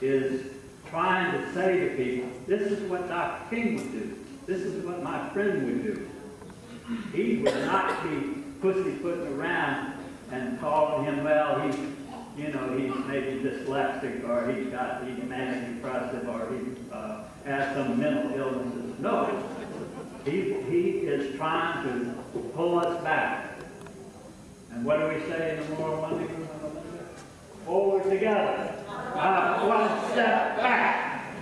is trying to say to people, this is what Dr. King would do. This is what my friend would do. He would not be pussyfooting around and calling him, well, he's, you know, he's maybe dyslexic or he's got, he's manic depressive or he uh, has some mental illnesses. No, he, he is trying to pull us back. And what do we say in the Moral Monday? Forward together. Uh, one step back.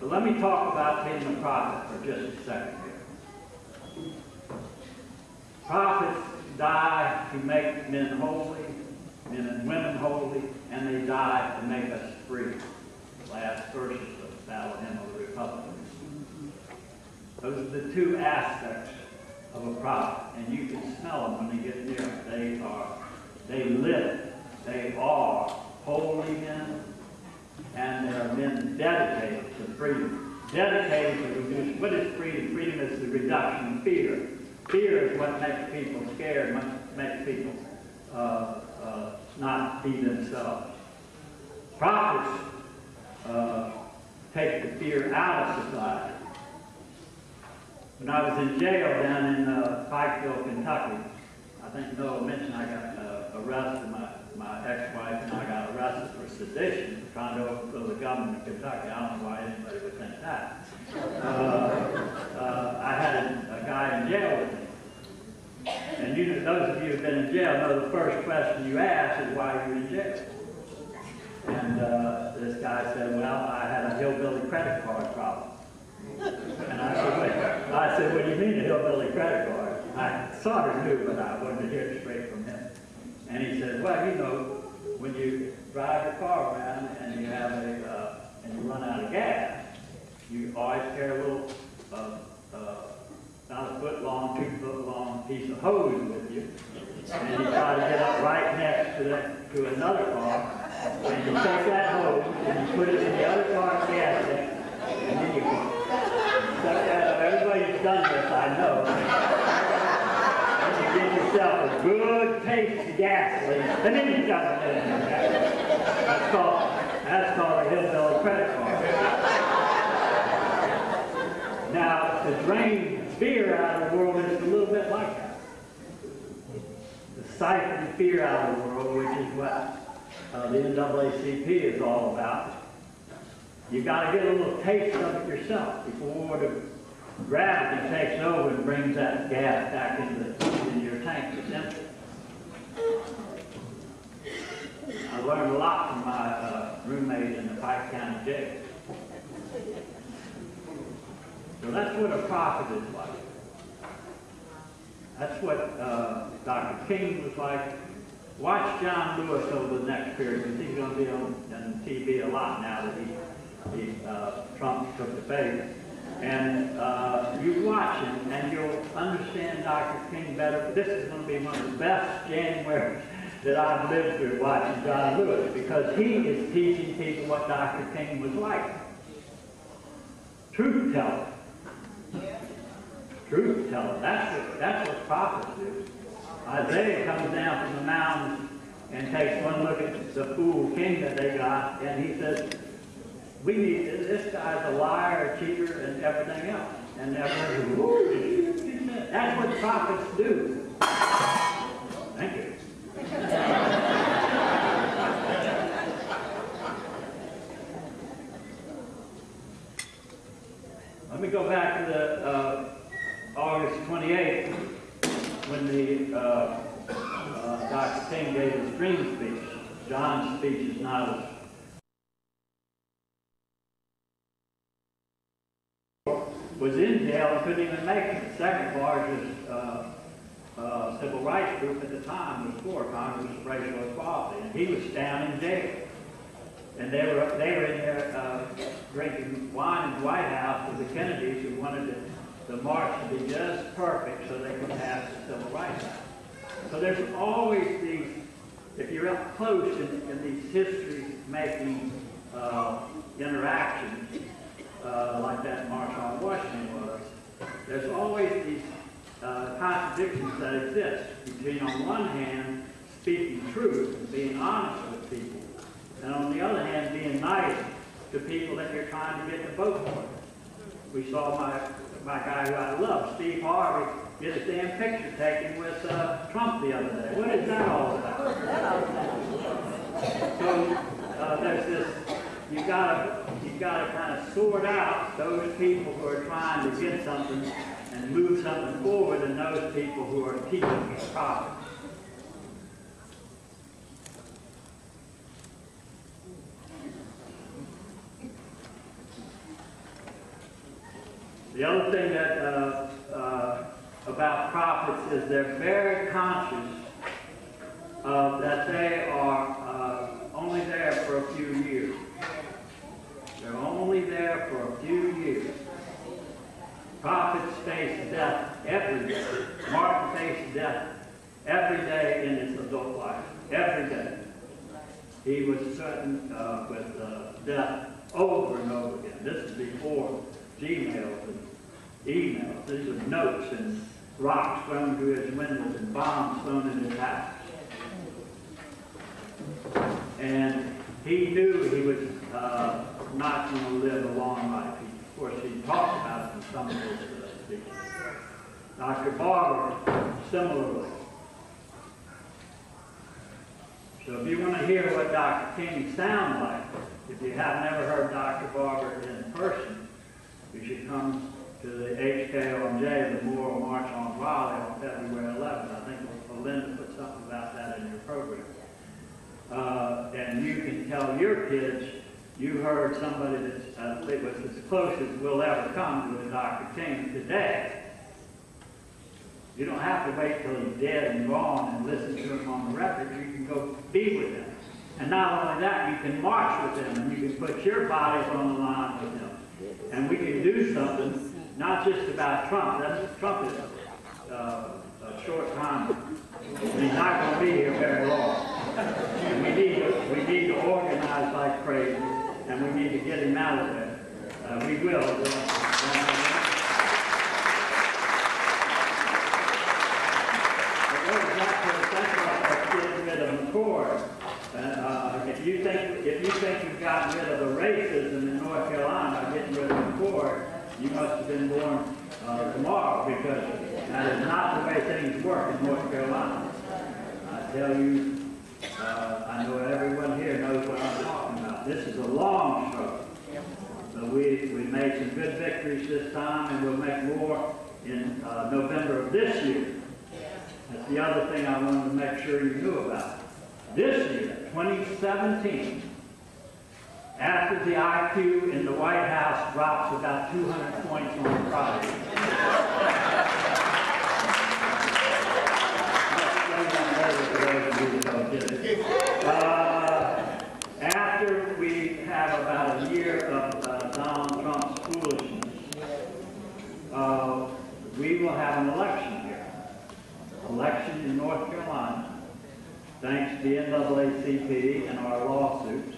But let me talk about being a prophet for just a second here. Prophets die to make men holy, men and women holy, and they die to make us free. Last verses of the Battle Hymn of the Republic. Those are the two aspects of a prophet, and you can smell them when you get near. They are, they live, they are holy men, and they are men dedicated to freedom. Dedicated to reduce, what is freedom? Freedom is the reduction of fear. Fear is what makes people scared, what makes people uh, uh, not be themselves. Prophets uh, take the fear out of society. When I was in jail down in uh, Pikeville, Kentucky, I think Noah mentioned I got uh, arrested, my, my ex-wife and I got arrested for sedition, trying to overthrow the government of Kentucky. I don't know why anybody would think that. Uh, I had guy in jail with me. And you, those of you who have been in jail know the first question you ask is why you're in jail. And uh, this guy said, well, I had a hillbilly credit card problem. And I said, wait. I said, what do you mean a hillbilly credit card? I sort of knew, but I wanted to hear it straight from him. And he said, well, you know, when you drive your car around and you have a, uh, and you run out of gas, you always carry a little, uh, about a foot long, two foot long piece of hose with you. And you try to get up right next to, the, to another car, and you take that hose and you put it in the other car's gas tank, and then you so, uh, everybody who's done this, I know. And you get yourself a good taste of gasoline, and then you dump it. That's called, that's called a hillbilly credit card. Now, to drain fear out of the world is a little bit like that. To siphon fear out of the world, which is what uh, the NAACP is all about. You got to get a little taste of it yourself before the gravity takes over and brings that gas back into, into your tank to empty. I learned a lot from my uh, roommate in the Pike County jail. So that's what a prophet is like. That's what uh, Dr. King was like. Watch John Lewis over the next period because he's going to be on, on TV a lot now that he he, uh, Trump took the bait. And uh, you watch him, and you'll understand Dr. King better. This is going to be one of the best Januaries that I've lived through watching John Lewis, because he is teaching people what Dr. King was like. Truth teller. Truth teller. That's what, that's what prophets do. Isaiah comes down from the mountains and takes one look at the fool king that they got, and he says, we need, this guy's a liar, a cheater, and everything else. And "Woo." that's what prophets do. Thank you. Let me go back to the, uh, August 28th, when the, uh, uh, Dr. King gave his dream speech. John's speech is not as was in jail and couldn't even make it. The second largest uh, uh, civil rights group at the time was for Congress Racial Equality, and he was down in jail. And they were they were in there uh, drinking wine in the White House with the Kennedys who wanted the, the march to be just perfect so they can pass the Civil Rights Act. So there's always these, if you're up close in, in these history-making uh, interactions, uh, like that March on Washington was, there's always these uh, contradictions that exist between, on one hand, speaking truth and being honest with people, and on the other hand, being nice to people that you're trying to get to vote for. We saw my, my guy who I love, Steve Harvey, get his damn picture taken with uh, Trump the other day. What is that all about? So uh, there's this, you gotta, you gotta kind of sort out those people who are trying to get something and move something forward and those people who are teaching profit. The other thing that uh, uh, about prophets is they're very conscious uh, that they are uh, only there for a few years. They're only there for a few years. Prophets face death every day. Martin faced death every day in his adult life. Every day. He was threatened uh, with uh, death over and over again. This is before Gmails and emails. These are notes and rocks thrown through his windows and bombs thrown in his house. And he knew he was uh, not going to live a long life. He, of course, he talked about it in some of his uh, speeches. Dr. Barber, similarly. So if you want to hear what Dr. King sounds like, if you have never heard Dr. Barber in person, you should come to the HKonJ, the Moral March on Raleigh on February 11th. I think Belinda put something about that in your program. Uh, and you can tell your kids you heard somebody that's uh, it was as close as we'll ever come to a Dr. King today. You don't have to wait till he's dead and gone and listen to him on the record. You can go be with him. And not only that, you can march with him and you can put your bodies on the line with him. And we can do something, not just about Trump. That's, Trump is uh, a short time. He's not going to be here very long. And we need to, we need to organize like crazy, and we need to get him out of there. Uh, we will. Uh. Uh, uh, if you think if you think you've gotten rid of the racism in North Carolina by getting rid of McCrory, been born uh, tomorrow because that is not the way things work in North Carolina. I tell you, uh, I know everyone here knows what I'm talking about. This is a long struggle. But we, we made some good victories this time, and we'll make more in uh, November of this year. That's the other thing I wanted to make sure you knew about. This year, 2017, after the IQ in the White House drops about 200 points on Friday. Uh, after we have about a year of uh, Donald Trump's foolishness, uh, we will have an election here. Election in North Carolina, thanks to the NAACP and our lawsuits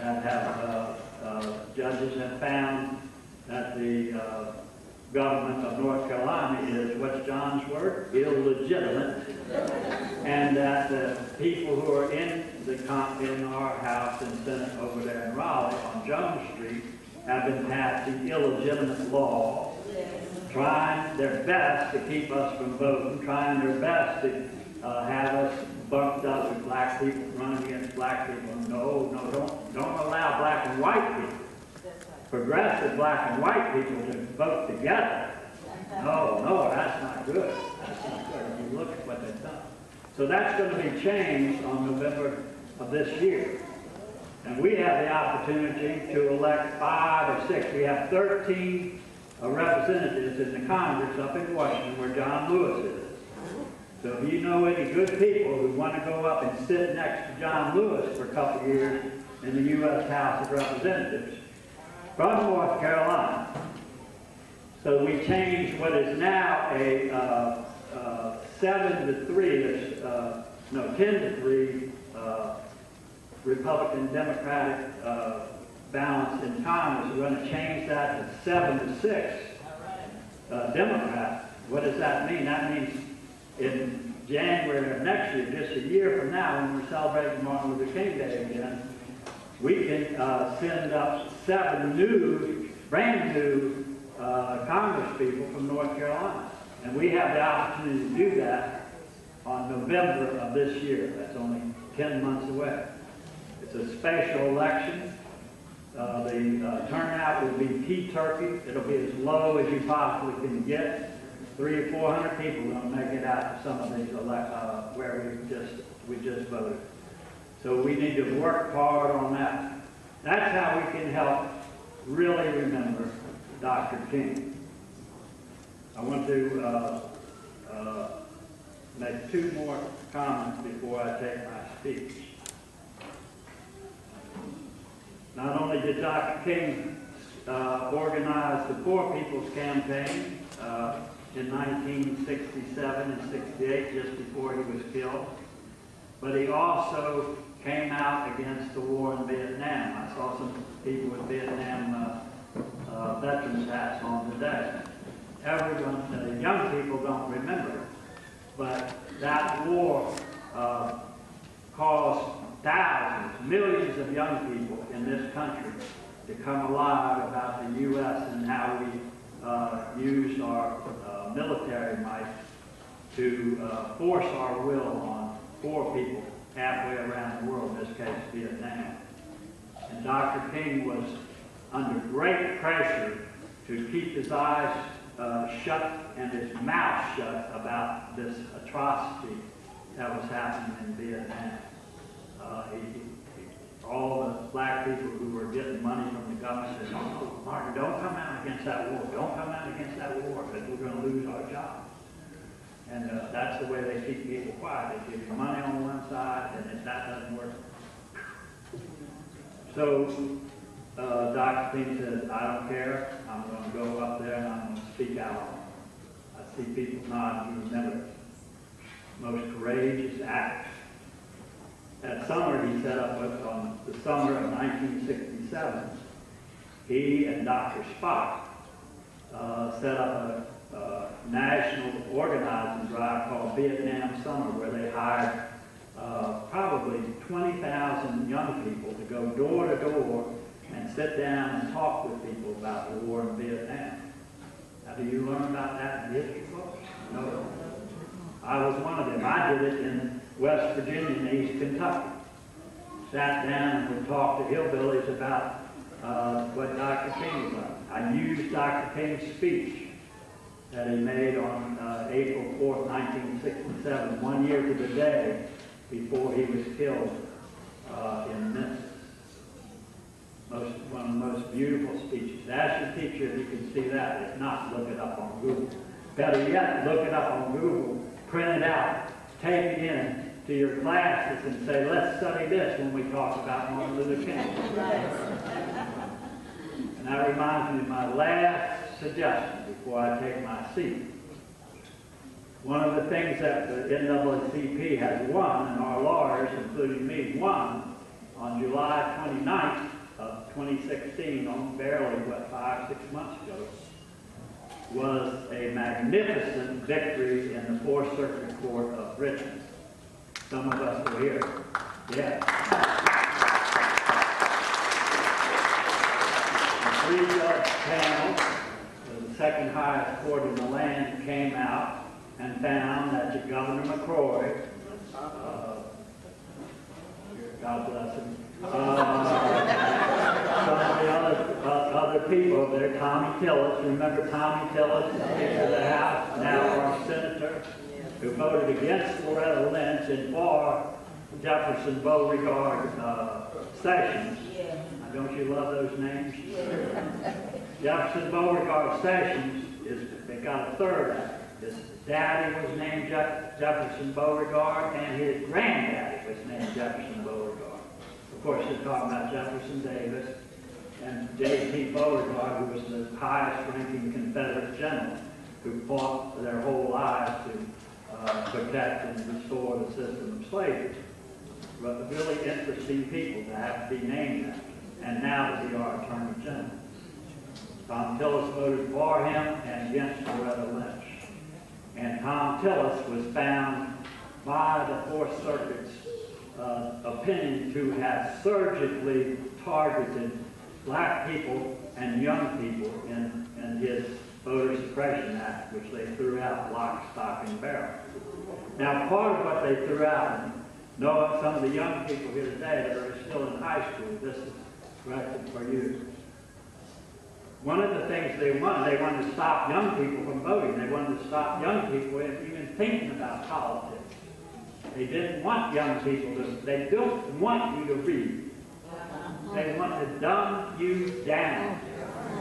that have, uh, uh, judges have found that the uh, government of North Carolina is, what's John's word? Illegitimate. And that the people who are in the, in our House and Senate over there in Raleigh on Jones Street have been passing illegitimate laws, trying their best to keep us from voting, trying their best to uh, have us bumped up with black people, running against black people. No, no, don't, don't allow black and white people progressive black and white people to vote together. No, no, that's not good. That's not good. You look at what they've done. So that's going to be changed on November of this year. And we have the opportunity to elect five or six. We have 13 uh, representatives in the Congress up in Washington where John Lewis is. So if you know any good people who want to go up and sit next to John Lewis for a couple years in the U.S. House of Representatives, from North Carolina. So we changed what is now a uh, uh, seven to three, uh, no, ten to three uh, Republican Democratic uh, balance in Congress. We're going to change that to seven to six uh, Democrat. What does that mean? That means in January of next year, just a year from now, when we're celebrating Martin Luther King Day again, we can uh, send up seven new, brand new uh, Congress people from North Carolina. And we have the opportunity to do that on November of this year. That's only 10 months away. It's a special election. Uh, the uh, turnout will be key turkey. It'll be as low as you possibly can get. Three or four hundred people don't make it out to some of these uh, where we just we just voted. So we need to work hard on that. That's how we can help really remember Dr. King. I want to uh, uh, make two more comments before I take my speech. Not only did Dr. King uh, organize the Poor People's Campaign uh, in 1967 and 68, just before he was killed, but he also came out against the war in Vietnam. I saw some people with Vietnam uh, uh, veterans hats on today. Everyone, uh, young people don't remember, but that war uh, caused thousands, millions of young people in this country to come alive about the U.S. and how we uh, used our military might to uh, force our will on poor people halfway around the world, in this case Vietnam. And Dr. King was under great pressure to keep his eyes uh, shut and his mouth shut about this atrocity that was happening in Vietnam. Uh, he, all the black people who were getting money from the government said, oh, Martin, don't come out against that war. Don't come out against that war because we're going to lose our job. And uh, that's the way they keep people quiet. They give you money on one side, and if that doesn't work. So uh, Dr. King said, I don't care. I'm going to go up there and I'm going to speak out. I see people nodding. He was never most courageous act. That summer he set up with, on the summer of 1967, he and Dr. Spock uh, set up a, a national organizing drive called Vietnam Summer, where they hired uh, probably 20,000 young people to go door to door and sit down and talk with people about the war in Vietnam. Do you learn about that in history books? No. I was one of them. I did it in West Virginia and East Kentucky. Sat down and would talk to hillbillies about uh, what Dr. King was. I used Dr. King's speech that he made on uh, April 4th, 1967, one year to the day before he was killed uh, in Memphis. Most, one of the most beautiful speeches. Ask your teacher if you can see that. If not, look it up on Google. Better yet, look it up on Google, print it out, take it in to your classes and say, let's study this when we talk about Martin Luther King. And that reminds me of my last suggestion before I take my seat. One of the things that the NAACP has won, and our lawyers, including me, won on July 29th of 2016, on barely, what, five, six months ago, was a magnificent victory in the Fourth Circuit Court of Richmond. Some of us were here. Yeah. The three-judge panel, the second highest court in the land, came out and found that the Governor McCrory, uh, God bless him, uh, some of the other, uh, other people there, Tommy Tillis, remember Tommy Tillis, Speaker of the House, now our senator, who voted against Loretta Lynch and for Jefferson Beauregard uh, Sessions. Now, Don't you love those names? Jefferson Beauregard Sessions is, they got a third act. His daddy was named Jeff- Jefferson Beauregard, and his granddaddy was named Jefferson Beauregard. Of course, they're talking about Jefferson Davis and J.P. Beauregard, who was the highest ranking Confederate general, who fought their whole lives to uh, protect and restore the system of slavery. But the really interesting people to have to be named after, and now to be our Attorney General. Tom Tillis voted for him and against Loretta Lynch. And Tom Tillis was found by the Fourth Circuit's uh, opinion to have surgically targeted black people and young people in, in his Voter Suppression Act, which they threw out lock, stock, and barrel. Now, part of what they threw out, and know some of the young people here today that are still in high school, this is directed for you. One of the things they wanted, they wanted to stop young people from voting. They wanted to stop young people from even thinking about politics. They didn't want young people to, they don't want you to read. They want to dumb you down.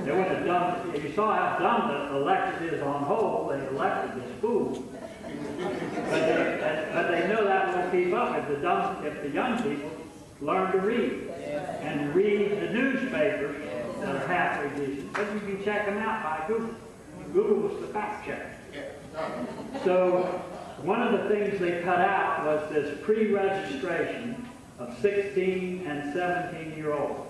They want to dumb, you saw how dumb the elected is on hold, they elected this fool. But they, but they know that won't keep up if the dumb, if the young people learn to read and read the newspapers that are halfway decent. But you can check them out by Google. Google was the fact checker. So one of the things they cut out was this pre-registration of 16 and 17 year olds,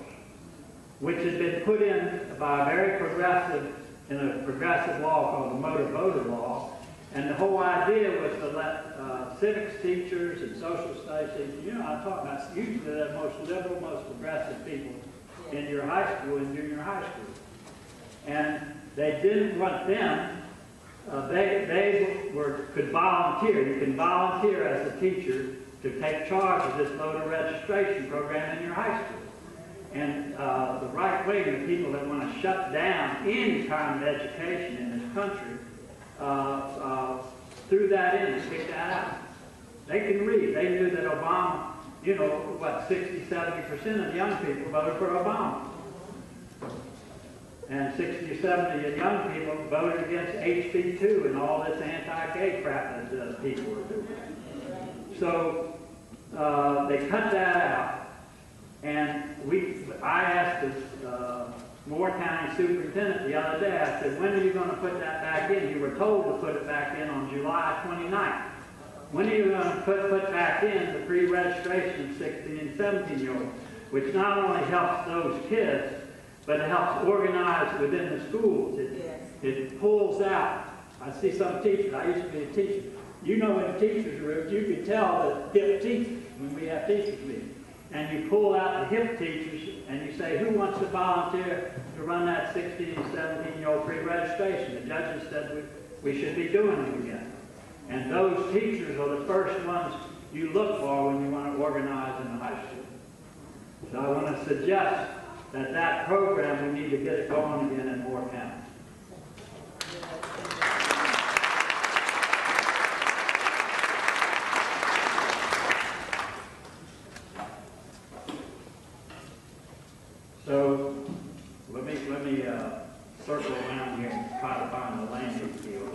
which had been put in by a very progressive, in a progressive law called the Motor Voter Law. And the whole idea was to let uh, civics teachers and social studies teachers, you know, I'm talking about usually the most liberal, most progressive people in your high school and junior high school. And they didn't want them uh, they, they were, could volunteer. You can volunteer as a teacher to take charge of this voter registration program in your high school. And uh, the right wing, the people that want to shut down any kind of education in this country, uh, uh, threw that in and kicked that out. They can read. They knew that Obama, you know, what, 60, 70% of young people voted for Obama and 60 or 70 of young people voted against HB2 and all this anti-gay crap that uh, people were doing. So uh, they cut that out, and we. I asked the uh, Moore County Superintendent the other day. I said, "When are you going to put that back in?" You were told to put it back in on July 29th. When are you going to put, put back in the pre-registration 16 and 17 year olds, which not only helps those kids, but it helps organize within the schools. It, Yes. it pulls out. I see some teachers, I used to be a teacher. You know in teachers' rooms, you can tell the hip teachers when we have teachers meetings. And you pull out the hip teachers and you say, who wants to volunteer to run that 16 and 17 year old pre-registration? The judges said we, we should be doing it again. And those teachers are the first ones you look for when you want to organize in the high school. So I want to suggest that that program, we need to get it going again in Moore County. So, let me, let me, uh, circle around here and try to find the landing field.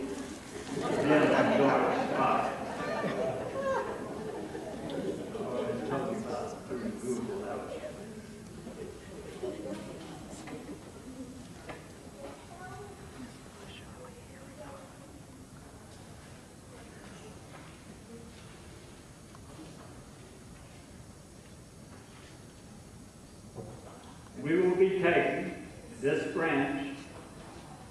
Then I'm going to spot. taking this branch,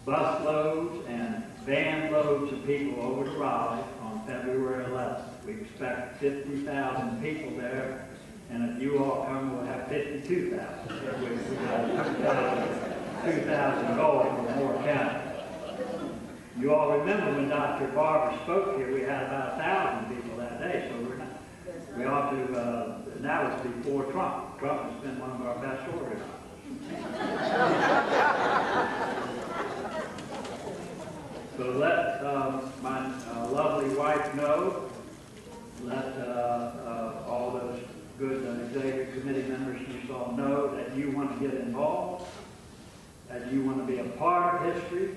busloads and van loads of people over to Raleigh on February 11th. We expect 50,000 people there, and if you all come, we'll have 52,000. We we got 2,000 goals for Moore County. You all remember when Dr. Barber spoke here, we had about a thousand people that day, so we're not, we ought to, uh, that was before Trump. Trump has been one of our best organizers. So let um, my uh, lovely wife know, let uh, uh, all those good executive committee members you saw know that you want to get involved, that you want to be a part of history,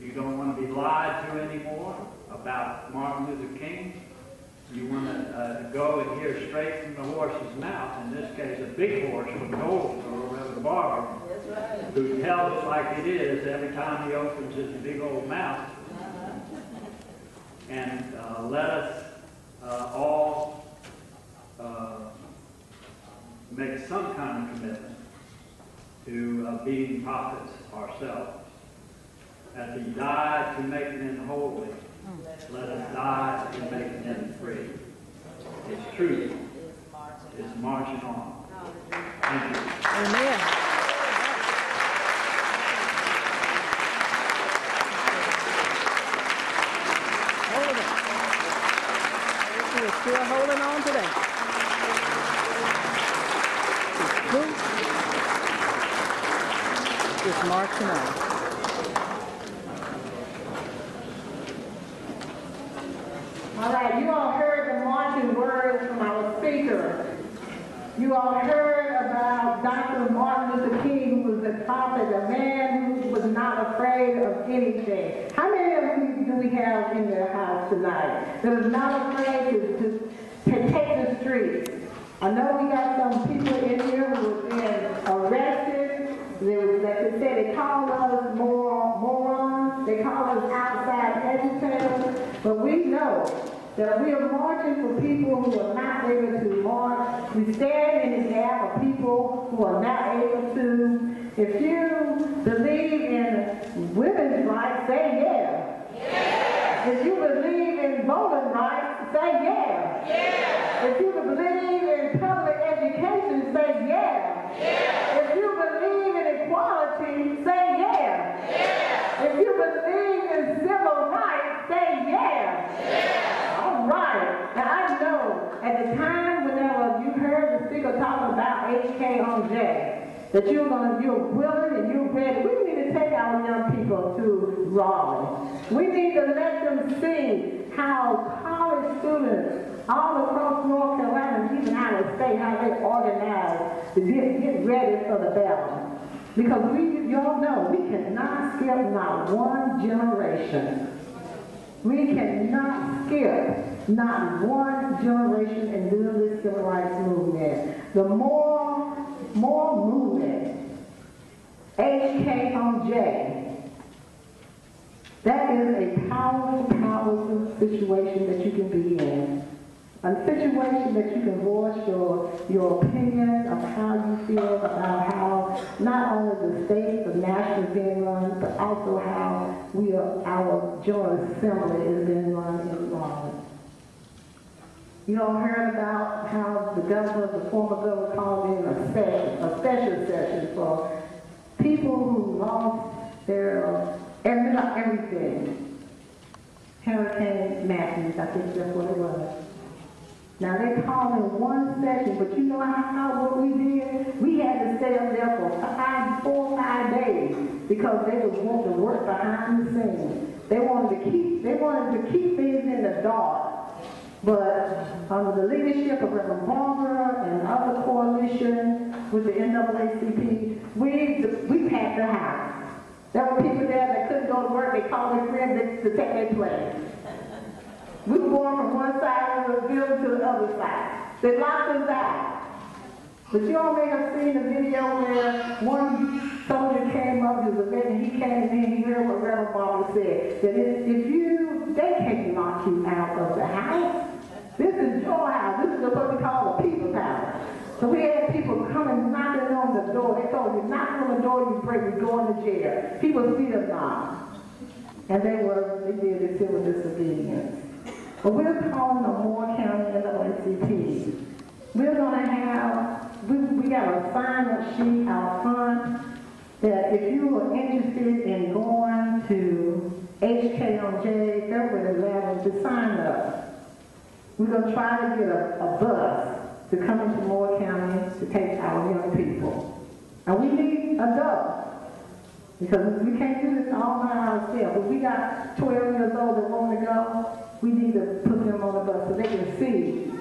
you don't want to be lied to anymore about Martin Luther King. You want to uh, go and hear straight from the horse's mouth, in this case, a big horse from Goldsboro, Reverend Barber, who tells it like it is every time he opens his big old mouth. And uh, let us uh, all uh, make some kind of commitment to uh, being prophets ourselves. As he died to make men holy, let us die to make men free. His truth is marching on. Thank you. Amen. Hold it. She are holding on today. She's true. Just marching on. All right, you all heard the marching words from our speaker. You all heard about Dr. Martin Luther King, who was a prophet, a man who was not afraid of anything. How many of you do we have in the house tonight that was not afraid to, to, to that we are marching for people who are not able to march. We stand in the gap of people who are not able to. If you believe in women's rights, say yeah. If you believe in voting rights, say yeah. If you believe in public education, say yeah. If you believe in equality, say yeah. If you believe in civil rights, say yeah. All right. Now I know at the time whenever you heard the speaker talking about HK on J, that you're gonna, you're willing and you're ready. We need to take our young people to Raleigh. We need to let them see how college students all across North Carolina, and even out of state, how they organize to get, get ready for the battle. Because we, y'all know, we cannot skip not one generation. We cannot skip not one generation in doing this civil rights movement. The more, more movement, HK on J, that is a powerful, powerful situation that you can be in. A situation that you can voice your, your opinion of how you feel about how not only the state, the national is being run, but also how we are, our General Assembly is being run in Raleigh. You all heard about how the governor, the former governor called in a session, a special session for people who lost their, uh, every, not everything. Hurricane Matthews, I think that's what it was. Now they called in one session, but you know how, what we did? We had to stay up there for five, four, five days because they was wanting to work behind the scenes. They wanted to keep, they wanted to keep things in the dark. But under the leadership of Reverend Barber and other coalition with the NAACP, we, we packed the house. There were people there that couldn't go to work, they called their friends to take their place. We were going from one side of the building to the other side. They locked us out. But you all may have seen a video where one soldier came up, he was a and he came in, he heard what Reverend Barber said, that if, if you, they can't lock you out of the house. This is your house. This is what we call a people's house. So we had people coming knocking on the door. They told you, knock on the door. to going to jail. People still not. And they were, they did it civil disobedience. But we're calling the Moore County NAACP. We're gonna have, we, we got a sign-up sheet out front that if you are interested in going to HKonJ February 11th to sign up, we're gonna try to get a, a bus to come into Moore County to take our young people. And we need adults. Because we can't do this all by ourselves. If we got 12 years old that want to go, we need to put them on the bus so they can see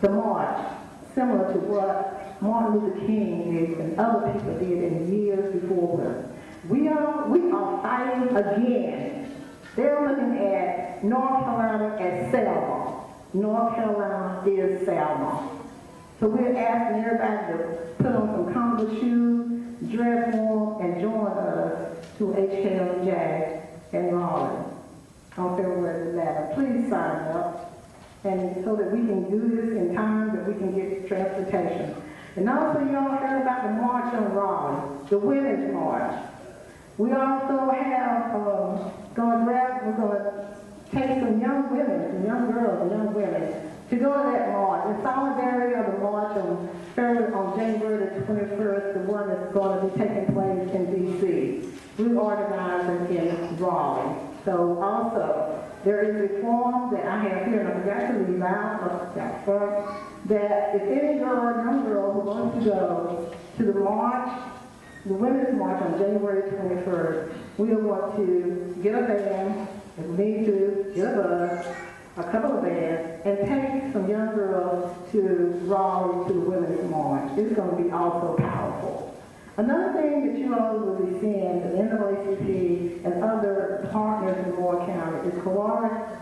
the march, similar to what Martin Luther King did and other people did in years before us. We are, we are fighting again. They're looking at North Carolina as Selma. North Carolina is Selma. So we're asking everybody to put on some comfortable shoes, dress warm, and join us to HKonJ in Raleigh on February 11th. Please sign up, and so that we can do this in time that we can get transportation. And also, y'all heard about the March on Raleigh, the Women's March. We also have, um, going to, we're going to take some young women, some young girls and young women to go to that march. In solidarity of the march on on January the 21st, the one that's going to be taking place in D.C. We organize it in Raleigh. So also, there is a form that I have here, and I forgot to leave out of that front, that if any girl, or young girl who wants to go to the march, the Women's March on January 21st, we want to get a van, if we need to, get a bus, a couple of vans, and take some young girls to Raleigh to the Women's March. It's going to be also powerful. Another thing that you all will be seeing, in the NAACP and other partners in Moore County, is Kawara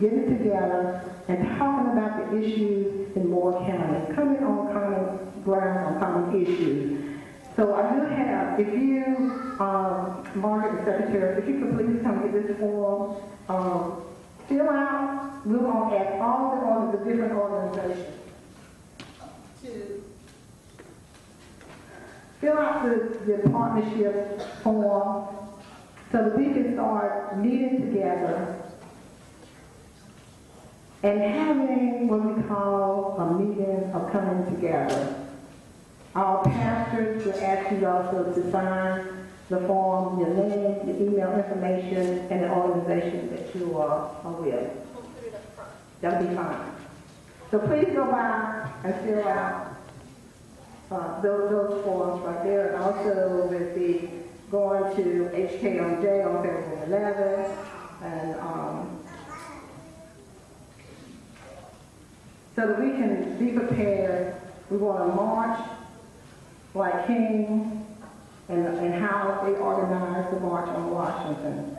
getting together and talking about the issues in Moore County, coming on common ground on common issues. So I do have, if you, um, Margaret, the Secretary, if you could please come get this form, um, fill out, we're going to ask all the, org- the different organizations to fill out the, the partnership form so that we can start meeting together and having what we call a meeting of coming together. Our pastors will ask you also to sign the form, your name, your email information, and the organization that you are are with. That'll be fine. So please go by and fill out uh, those, those forms right there. And also with the going to HKonJ on February 11th, and um, so that we can be prepared. We want to march like King and, and how they organized the March on Washington.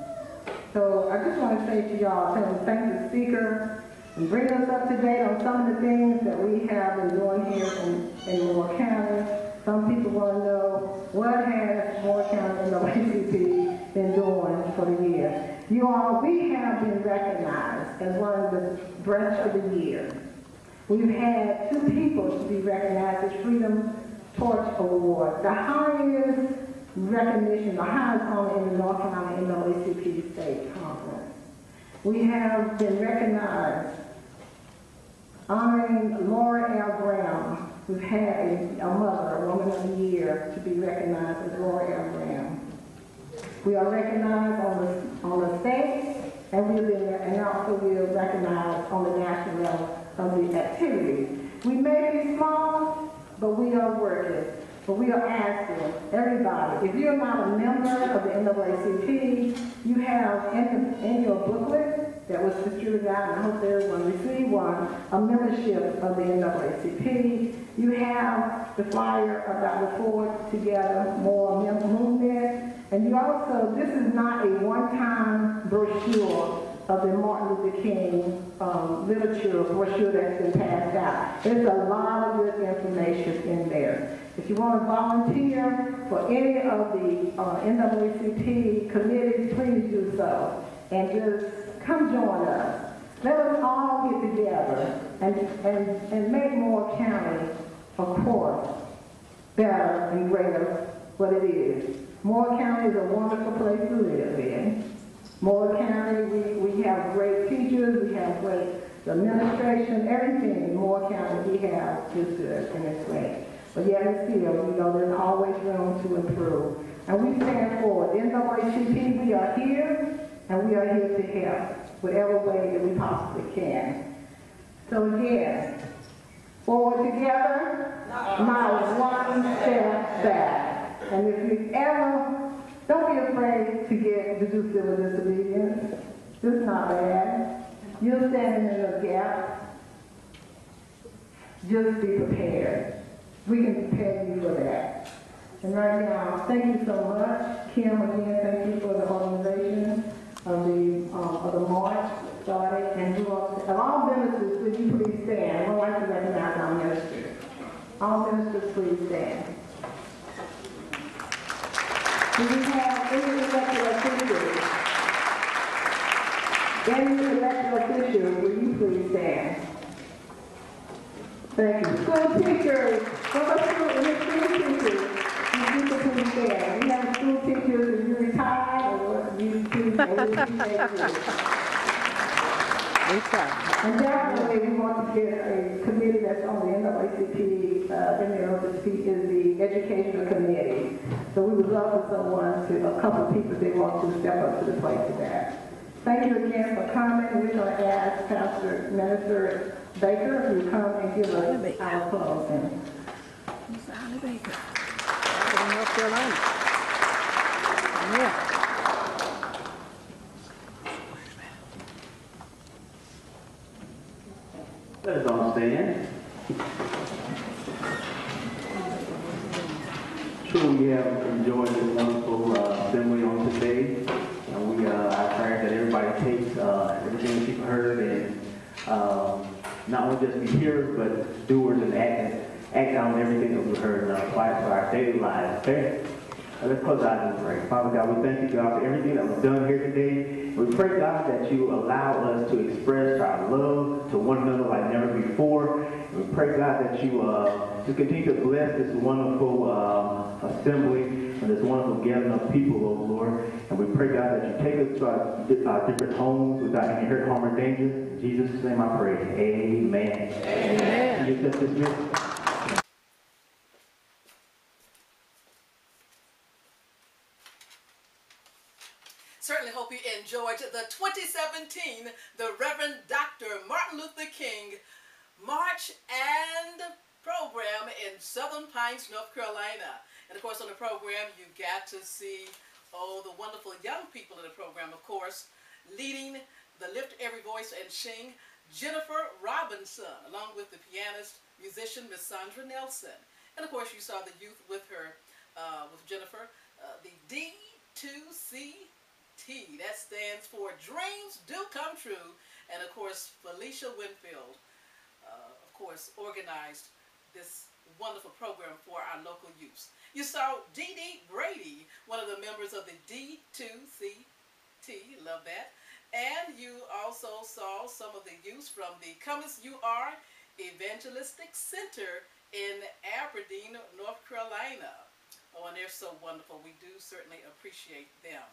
So I just want to say to y'all, thank the speaker bring us up to date on some of the things that we have been doing here in, in Moore County. Some people want to know what has Moore County and the ACP been doing for the year. You all, we have been recognized as one of the branch of the year. We've had two people to be recognized as Freedom Torch Award, the highest recognition, the highest honor in the North Carolina NAACP State Conference. We have been recognized honoring Laura L. Brown, who's had a, mother, a woman of the year, to be recognized as Laura L. Brown. We are recognized on the, on the state, and we've been, and also we are recognized on the national level of the activity. We may be small, but we are working. But we are asking everybody, if you're not a member of the NAACP, you have in, the, in your booklet that was distributed out, and I hope everyone received one, a membership of the NAACP. You have the flyer about the Forward Together Moral movement. And you also, this is not a one-time brochure of the Martin Luther King um, literature brochure that's been passed out. There's a lot of good information in there. If you want to volunteer for any of the uh, NAACP committees, please do so. And just come join us. Let us all get together and, and, and make Moore County, of course, better and greater what it is. Moore County is a wonderful place to live in. Moore County, we, we have great teachers, we have great administration, everything in Moore County we have is good and it's great. But yet and still, you know, there's always room to improve. And we stand for it. NAACP, we are here and we are here to help whatever way that we possibly can. So again, forward together, not one step back. And if you ever, don't be afraid to get to do civil disobedience. It's not bad. You're standing in a gap. Just be prepared. We can prepare you for that. And right now, thank you so much. Kim, again, thank you for the organization of the, um, of the march started. And you all, and all ministers, would you please stand? I would like to recognize our ministers. All ministers, please stand. Do we have any elected officials? Any elected officials, will you please stand? Thank you. School teachers, And definitely, we want to get a committee that's on the NAACP, uh, NAACP is the educational committee. So we would love for someone to, a couple of people, they want to step up to the plate for that. Thank you again for coming. We're going to ask Pastor Minister Baker to come and give us our closing. Sally Baker. Out North Carolina. Yeah. Let us all stand. Sure, we have enjoyed this wonderful uh, assembly on today. And we, uh, I pray that everybody takes uh, everything that you've heard and um, not only just be hearers, but doers and act, act on everything that we've heard and apply it to our daily lives. Okay? Uh, Let's close out in prayer. Father God, we thank you, God, for everything that was done here today. We pray, God, that you allow us to express our love to one another like never before. And we pray, God, that you uh, just continue to bless this wonderful uh, assembly and this wonderful gathering of people, oh Lord. And we pray, God, that you take us to our, our different homes without any hurt, harm, or danger. In Jesus' name I pray. Amen. Amen. You just dismiss. Certainly hope you enjoyed the 2017 the Reverend Dr. Martin Luther King March and program in Southern Pines, North Carolina. And of course on the program you got to see oh the wonderful young people in the program of course leading the Lift Every Voice and Sing Jennifer Robinson along with the pianist musician Miss Sondra Nelson. And of course you saw the youth with her uh, with Jennifer uh, the D2C T. That stands for Dreams Do Come True. And of course, Felicia Winfield, course, organized this wonderful program for our local youth. You saw Dee Dee Brady, one of the members of the D2CT, love that. And you also saw some of the youth from the You Are Evangelistic Center in Aberdeen, North Carolina. Oh, and they're so wonderful. We do certainly appreciate them.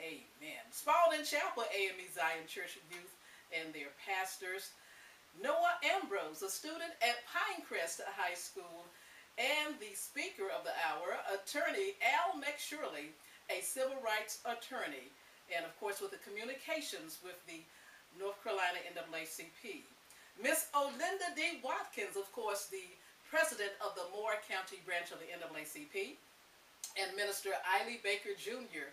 Amen. Spaulding Chapel AME Zion Church Youth and their pastors. Noah Ambrose, a student at Pinecrest High School, and the speaker of the hour, attorney Al McSurely, a civil rights attorney, and of course with the communications with the North Carolina NAACP. Miss O'Linda D. Watkins, of course, the president of the Moore County branch of the NAACP, and Minister Illie Baker Jr.,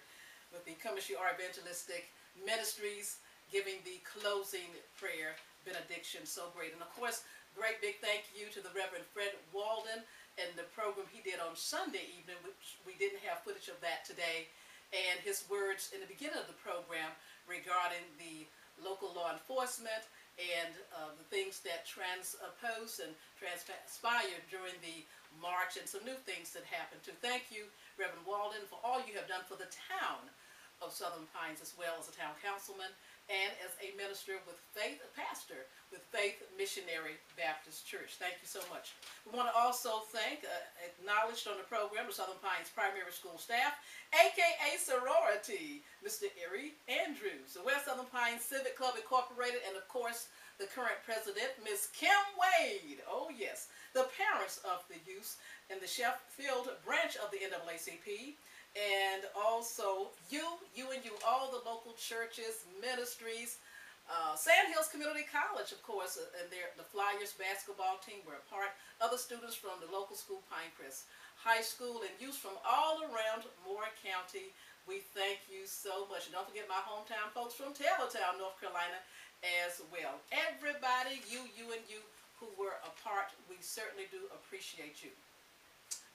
with the As Evangelistic Ministries giving the closing prayer benediction. So great. And of course, great big thank you to the Reverend Fred Walden and the program he did on Sunday evening, which we didn't have footage of that today, and his words in the beginning of the program regarding the local law enforcement and uh, the things that transposed and transpired during the march and some new things that happened too. Thank you, Reverend Walden, for all you have done for the town of Southern Pines as well as a town councilman and as a minister with Faith, a pastor with Faith Missionary Baptist Church. Thank you so much. We want to also thank, uh, acknowledged on the program, the Southern Pines Primary School staff, aka sorority, Mr. Erie Andrews, the West Southern Pines Civic Club Incorporated, and of course, the current president, Ms. Kim Wade. Oh yes, the parents of the youth in the Sheffield branch of the NAACP, and also you, you and you, all the local churches, ministries, uh, Sandhills Community College, of course, uh, and the Flyers basketball team were a part. Other students from the local school, Pinecrest High School, and youth from all around Moore County. We thank you so much. Don't forget my hometown folks from Taylortown, North Carolina, as well. Everybody, you, you, and you who were a part, we certainly do appreciate you.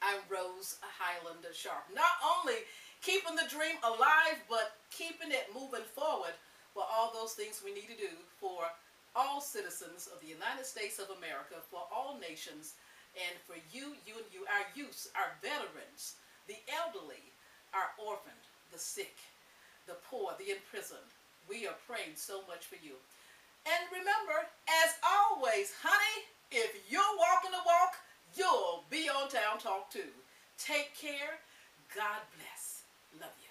I'm Rose Highland Sharpe. Not only keeping the dream alive, but keeping it moving forward for all those things we need to do for all citizens of the United States of America, for all nations, and for you, you and you, our youths, our veterans, the elderly, our orphaned, the sick, the poor, the imprisoned. We are praying so much for you. And remember, as always, honey, if you're walking the walk, you'll be on Town Talk too. Take care. God bless. Love you.